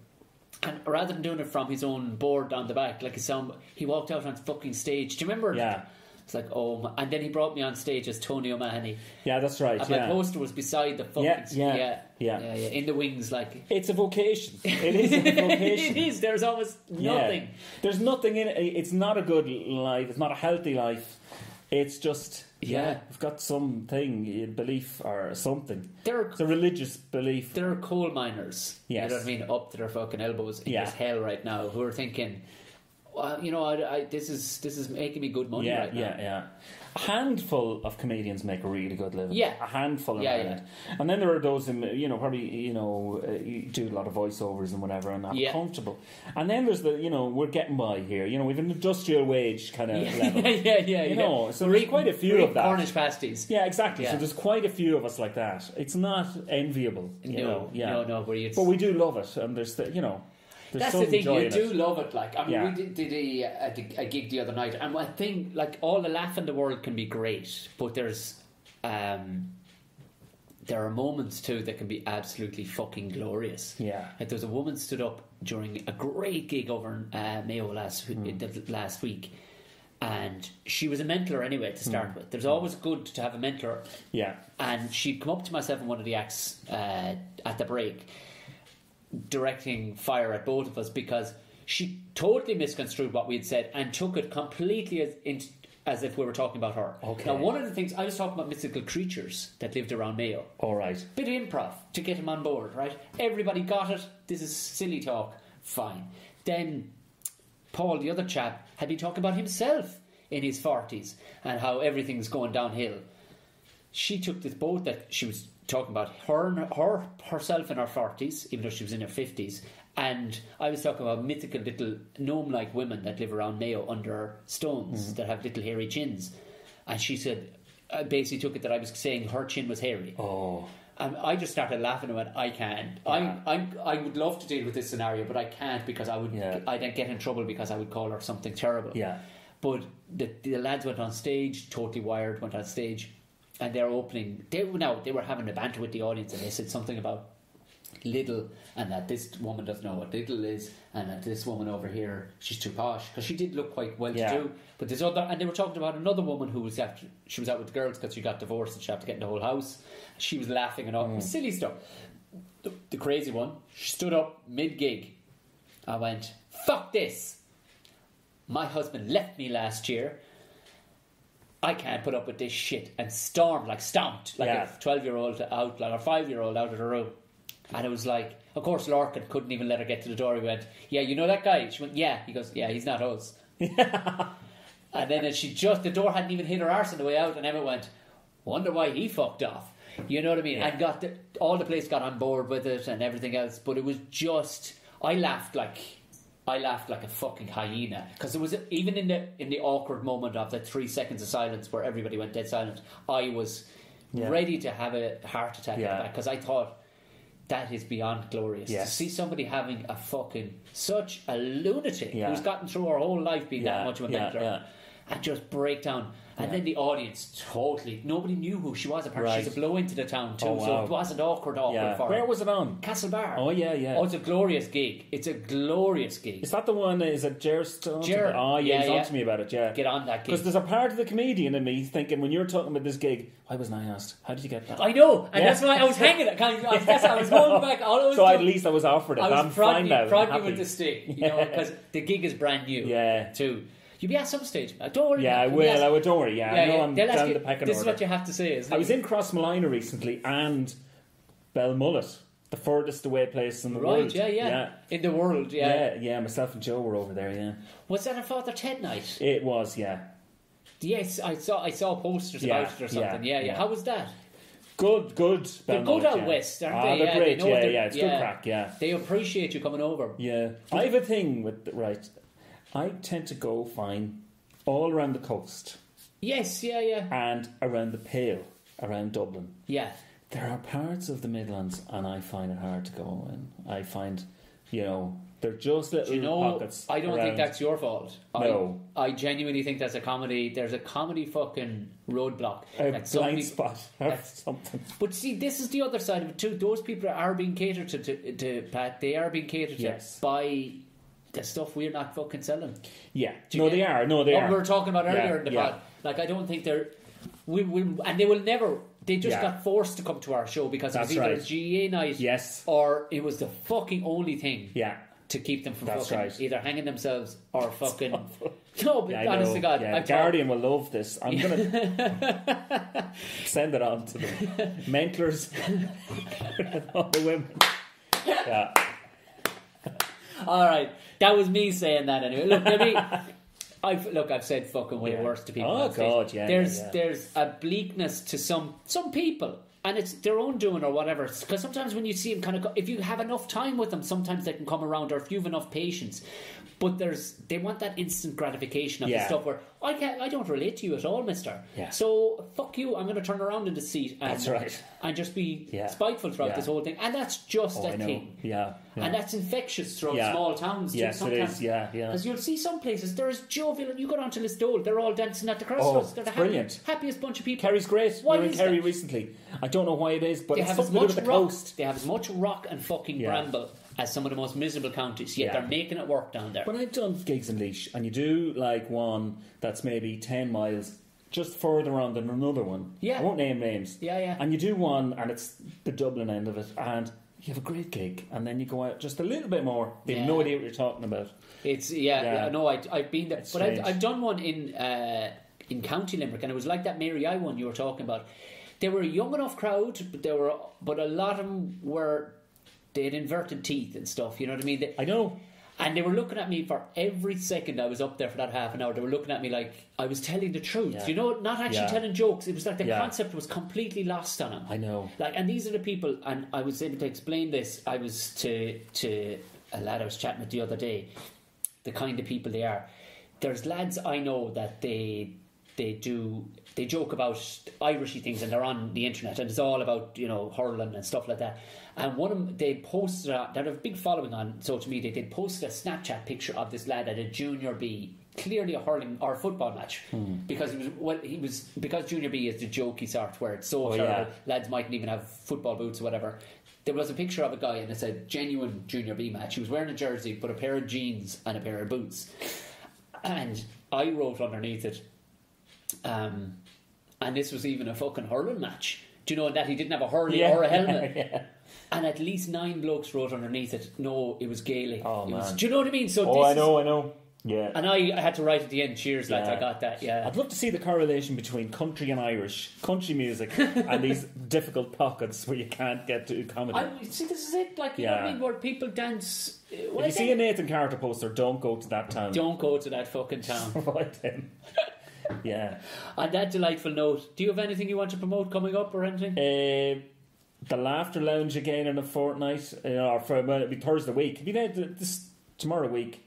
And rather than doing it from his own board down the back, like his sound, he walked out on the fucking stage. Do you remember? Yeah. It's like, oh, my. and then he brought me on stage as Tony O'Mahony, Yeah, that's right. and yeah. my poster was beside the fucking Yeah, yeah, yeah, yeah. yeah, in the wings, like It's a vocation. It is a vocation. it is. There's almost nothing. There's nothing in it. It's not a good life. It's not a healthy life. It's just yeah, Yeah. you've got something belief or something. There are It's a religious belief. there are coal miners, Yes. you know what I mean, up to their fucking elbows in Yeah. this hell right now, who are thinking, well, you know, I, I, this is this is making me good money Yeah, right now. yeah, yeah. A handful of comedians make a really good living. Yeah. a handful. Yeah, around. And then there are those, in, you know, probably you know, uh, you do a lot of voiceovers and whatever, and I'm Yeah. comfortable. And then there's the, you know, we're getting by here. You know, we've an industrial wage kind of Yeah, level. yeah, yeah, yeah. You yeah. know, so We're there's eating- quite a few of that. Cornish pasties. Yeah, exactly. Yeah. So there's quite a few of us like that. It's not enviable, you no, know. Yeah. no, no. You But we do love it, and there's the, you know, there's That's the thing. You do it. love it. Like I mean, Yeah. we did, did a, a, a gig the other night, and I think like all the laugh in the world can be great, but there's um, there are moments too that can be absolutely fucking glorious. Yeah. Like there was a woman stood up during a great gig over in uh, Mayo last w- last week. And she was a mentor anyway to start with. There's always good to have a mentor Yeah, and she'd come up to myself and one of the acts uh, at the break, directing fire at both of us because she totally misconstrued what we had said and took it completely as, in, as if we were talking about her. Okay. Now, one of the things I was talking about mythical creatures that lived around Mayo. all right. Bit of improv to get him on board, right? Everybody got it. This is silly talk. Fine. Then Paul, the other chap, had been talking about himself in his 40s and how everything's going downhill. She took this boat that she was talking about her, her herself in her 40s, even though she was in her 50s. And I was talking about mythical little gnome like women that live around Mayo under stones mm-hmm. that have little hairy chins. And she said, I basically took it that I was saying her chin was hairy. Oh, And I just started laughing and went, I can't. I, I, I would love to deal with this scenario, but I can't because I would, Yeah. I'd get in trouble because I would call her something terrible. Yeah. But the, the lads went on stage, totally wired, went on stage, and they're opening. They were now they were having a banter with the audience, and they said something about little and that this woman doesn't know what little is, and that this woman over here she's too posh because she did look quite well to Yeah. do. But there's other, and they were talking about another woman who was after she was out with the girls because she got divorced and she had to get in the whole house. She was laughing and all mm. silly stuff. The, the crazy one, she stood up mid gig. I went, "Fuck this." My husband left me last year. I can't put up with this shit and stormed like stomped like Yeah. a twelve year old out like a five year old out of the room. And it was like of course Larkin couldn't even let her get to the door. He went, Yeah, you know that guy? She went, Yeah. He goes, Yeah, he's not us. and then she just the door hadn't even hit her arse on the way out and Emma went, Wonder why he fucked off. You know what I mean? And got the, all the place got on board with it and everything else, but it was just I laughed like I laughed like a fucking hyena because it was even in the in the awkward moment of the three seconds of silence where everybody went dead silent. I was Yeah. ready to have a heart attack Yeah. because I thought that is beyond glorious Yes. to see somebody having a fucking such a lunatic Yeah. who's gotten through her whole life being that much of a mentor and just break down. And then the audience totally nobody knew who she was. Apparently, Right. she's a blow into the town oh, too, Oh, so wow. it wasn't awkward. Awkward yeah. for Where was it on? Castlebar? Oh yeah, yeah. Oh, it's a glorious gig. It's a glorious gig. Is that the one? Is it Jer Stone? Jer. Oh yeah, Yeah, he's on to me about it. Yeah. Get on that gig. Because there's a part of the comedian in me thinking when you're talking about this gig, why wasn't I asked? How did you get that? I know, and Yeah. that's why I was hanging. it. I was, that's I was going back. All I was so at least I was offered it. I was I'm fine prodding, now. I'm prodding with the stick, you know, because the gig is brand new. Yeah. Too. You'll be at some stage. Uh, Don't worry. Yeah, I will. asked- I would. Don't worry. Yeah, I know I'm They'll ask down you, the pecking This order. is what you have to say. Isn't I it? was in Crossmolina recently and Belmullet, the furthest away place in the Right, world. yeah, yeah, In the world, yeah. yeah, yeah. Myself and Joe were over there. Yeah, Was that a Father Ted night? it was. Yeah, Yes, I saw. I saw posters Yeah, about it or something. Yeah, yeah, yeah. yeah. How was that? good, good. They're good out yeah. west, aren't ah, they? They're Yeah, great. they yeah, yeah. It's good crack. Yeah, They appreciate you coming over. yeah. I have a thing with the, right. I tend to go fine all around the coast Yes, yeah, yeah, and around the Pale, around Dublin. yeah. There are parts of the Midlands, and I find it hard to go in. I find, you know, they're just little Do you know, pockets. I don't around. think that's your fault. No. I, I genuinely think that's a comedy. There's a comedy fucking roadblock. a that some blind spot or that's- something. But see, this is the other side of it too. Those people are being catered to, to, to Pat. They are being catered Yes. to by the stuff we're not fucking selling. Yeah, Do you no, they are. No, they What are. we were talking about earlier Yeah, in the yeah. pod. Like I don't think they're. We, we, and they will never. They just Yeah. got forced to come to our show because That's it was either right. a GAA night, Yes. or it was the fucking only thing Yeah. to keep them from That's fucking right. either hanging themselves or fucking. No, but Yeah, honest to God, yeah, Guardian will love this. I'm gonna send it on to the mentors, all the women. Yeah, All right, that was me saying that anyway. Look, maybe I've look. I've said fucking way Yeah. worse to people. Oh. God, yeah, There's yeah, there's a bleakness to some some people. And it's their own doing or whatever. Because sometimes when you see them kind of, if you have enough time with them, sometimes they can come around, or if you have enough patience. But there's, they want that instant gratification of the stuff where I can't, I don't relate to you at all, Mister. Yeah. So fuck you. I'm going to turn around in the seat and That's right. and just be Yeah. spiteful throughout Yeah. this whole thing. And that's just oh, a thing. Yeah, yeah. And that's infectious throughout Yeah. small towns. too, Yes, it sometimes. is. Yeah, yeah. Because you'll see some places, there's jovial, you go down to Listowel, they're all dancing at the crossroads. Oh, they're the happy- brilliant. happiest bunch of people. Kerry's great. Why we were in Kerry that? recently. I don't know why it is, but They it's have as something to do much rock. They have as much rock and fucking Yeah. bramble as some of the most miserable counties. Yet Yeah. they're making it work down there. When I've done gigs in Laois, and you do like one that's maybe ten miles just further on than another one. Yeah. I won't name names. Yeah, yeah. And you do one, and it's the Dublin end of it, and you have a great gig, and then you go out just a little bit more. They have no idea what you're talking about. It's yeah, Yeah. yeah. no, I, I've been there, It's but I've. I've done one in uh, in County Limerick, and it was like that Mary I one you were talking about. They were a young enough crowd, but they were, but a lot of them were they had inverted teeth and stuff. You know what I mean? They, I know. and they were looking at me for every second I was up there for that half an hour. They were looking at me like I was telling the truth. Yeah. You know, not actually Yeah. telling jokes. It was like the Yeah. concept was completely lost on them. I know. Like, and these are the people, and I was able to explain this. I was to to a lad I was chatting with the other day. The kind of people they are. There's lads I know that they they do they joke about Irishy things, and they're on the internet, and it's all about you know hurling and stuff like that. And one of them, they posted, a, they have a big following on social media. They posted a Snapchat picture of this lad at a junior B, clearly a hurling or football match, because he was well, he was because junior B is the jokey sort where it's so Oh, yeah. lads mightn't even have football boots or whatever. There was a picture of a guy and it said genuine junior B match. He was wearing a jersey, but a pair of jeans and a pair of boots. And I wrote underneath it, um, and this was even a fucking hurling match. Do you know that he didn't have a hurley Yeah. or a helmet? yeah. And at least nine blokes wrote underneath it, no, it was Gaelic. Oh, It was- do you know what I mean? So Oh, I is- know. I know. Yeah. and I, I had to write at the end, cheers, lads, Yeah. I got that, yeah. I'd love to see the correlation between country and Irish, country music, and these difficult pockets where you can't get to comedy. I, see, this is it, like, you know what I Yeah. mean, where people dance. uh, well, if you see a Nathan Carter poster, don't go to that town. Don't go to that fucking town. Avoid him. yeah. On that delightful note, do you have anything you want to promote coming up or anything? Uh, the Laughter Lounge again in a fortnight, uh, or for well, it'll be Thursday week. Have you know this tomorrow week?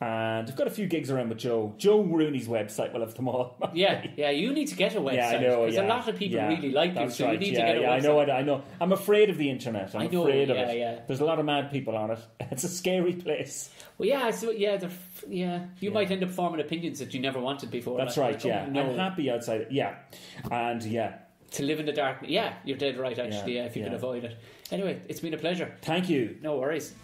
And I've got a few gigs around with Joe. Joe Rooney's website will have them all. yeah, yeah, you need to get a website. Yeah, I know. Because yeah, a lot of people yeah, really like you, so right, you need yeah, to get a yeah, website. I know, I, I know. I'm afraid of the internet. I'm I know, afraid of yeah, it. yeah. There's a lot of mad people on it. It's a scary place. Well, yeah, so yeah, they're yeah. You might end up forming opinions that you never wanted before. That's like, right. Yeah. I'm happy outside. it. Yeah, and yeah. To live in the dark. Yeah, you're dead right. Actually, Yeah, yeah, if you can avoid it. Anyway, it's been a pleasure. Thank you. No worries.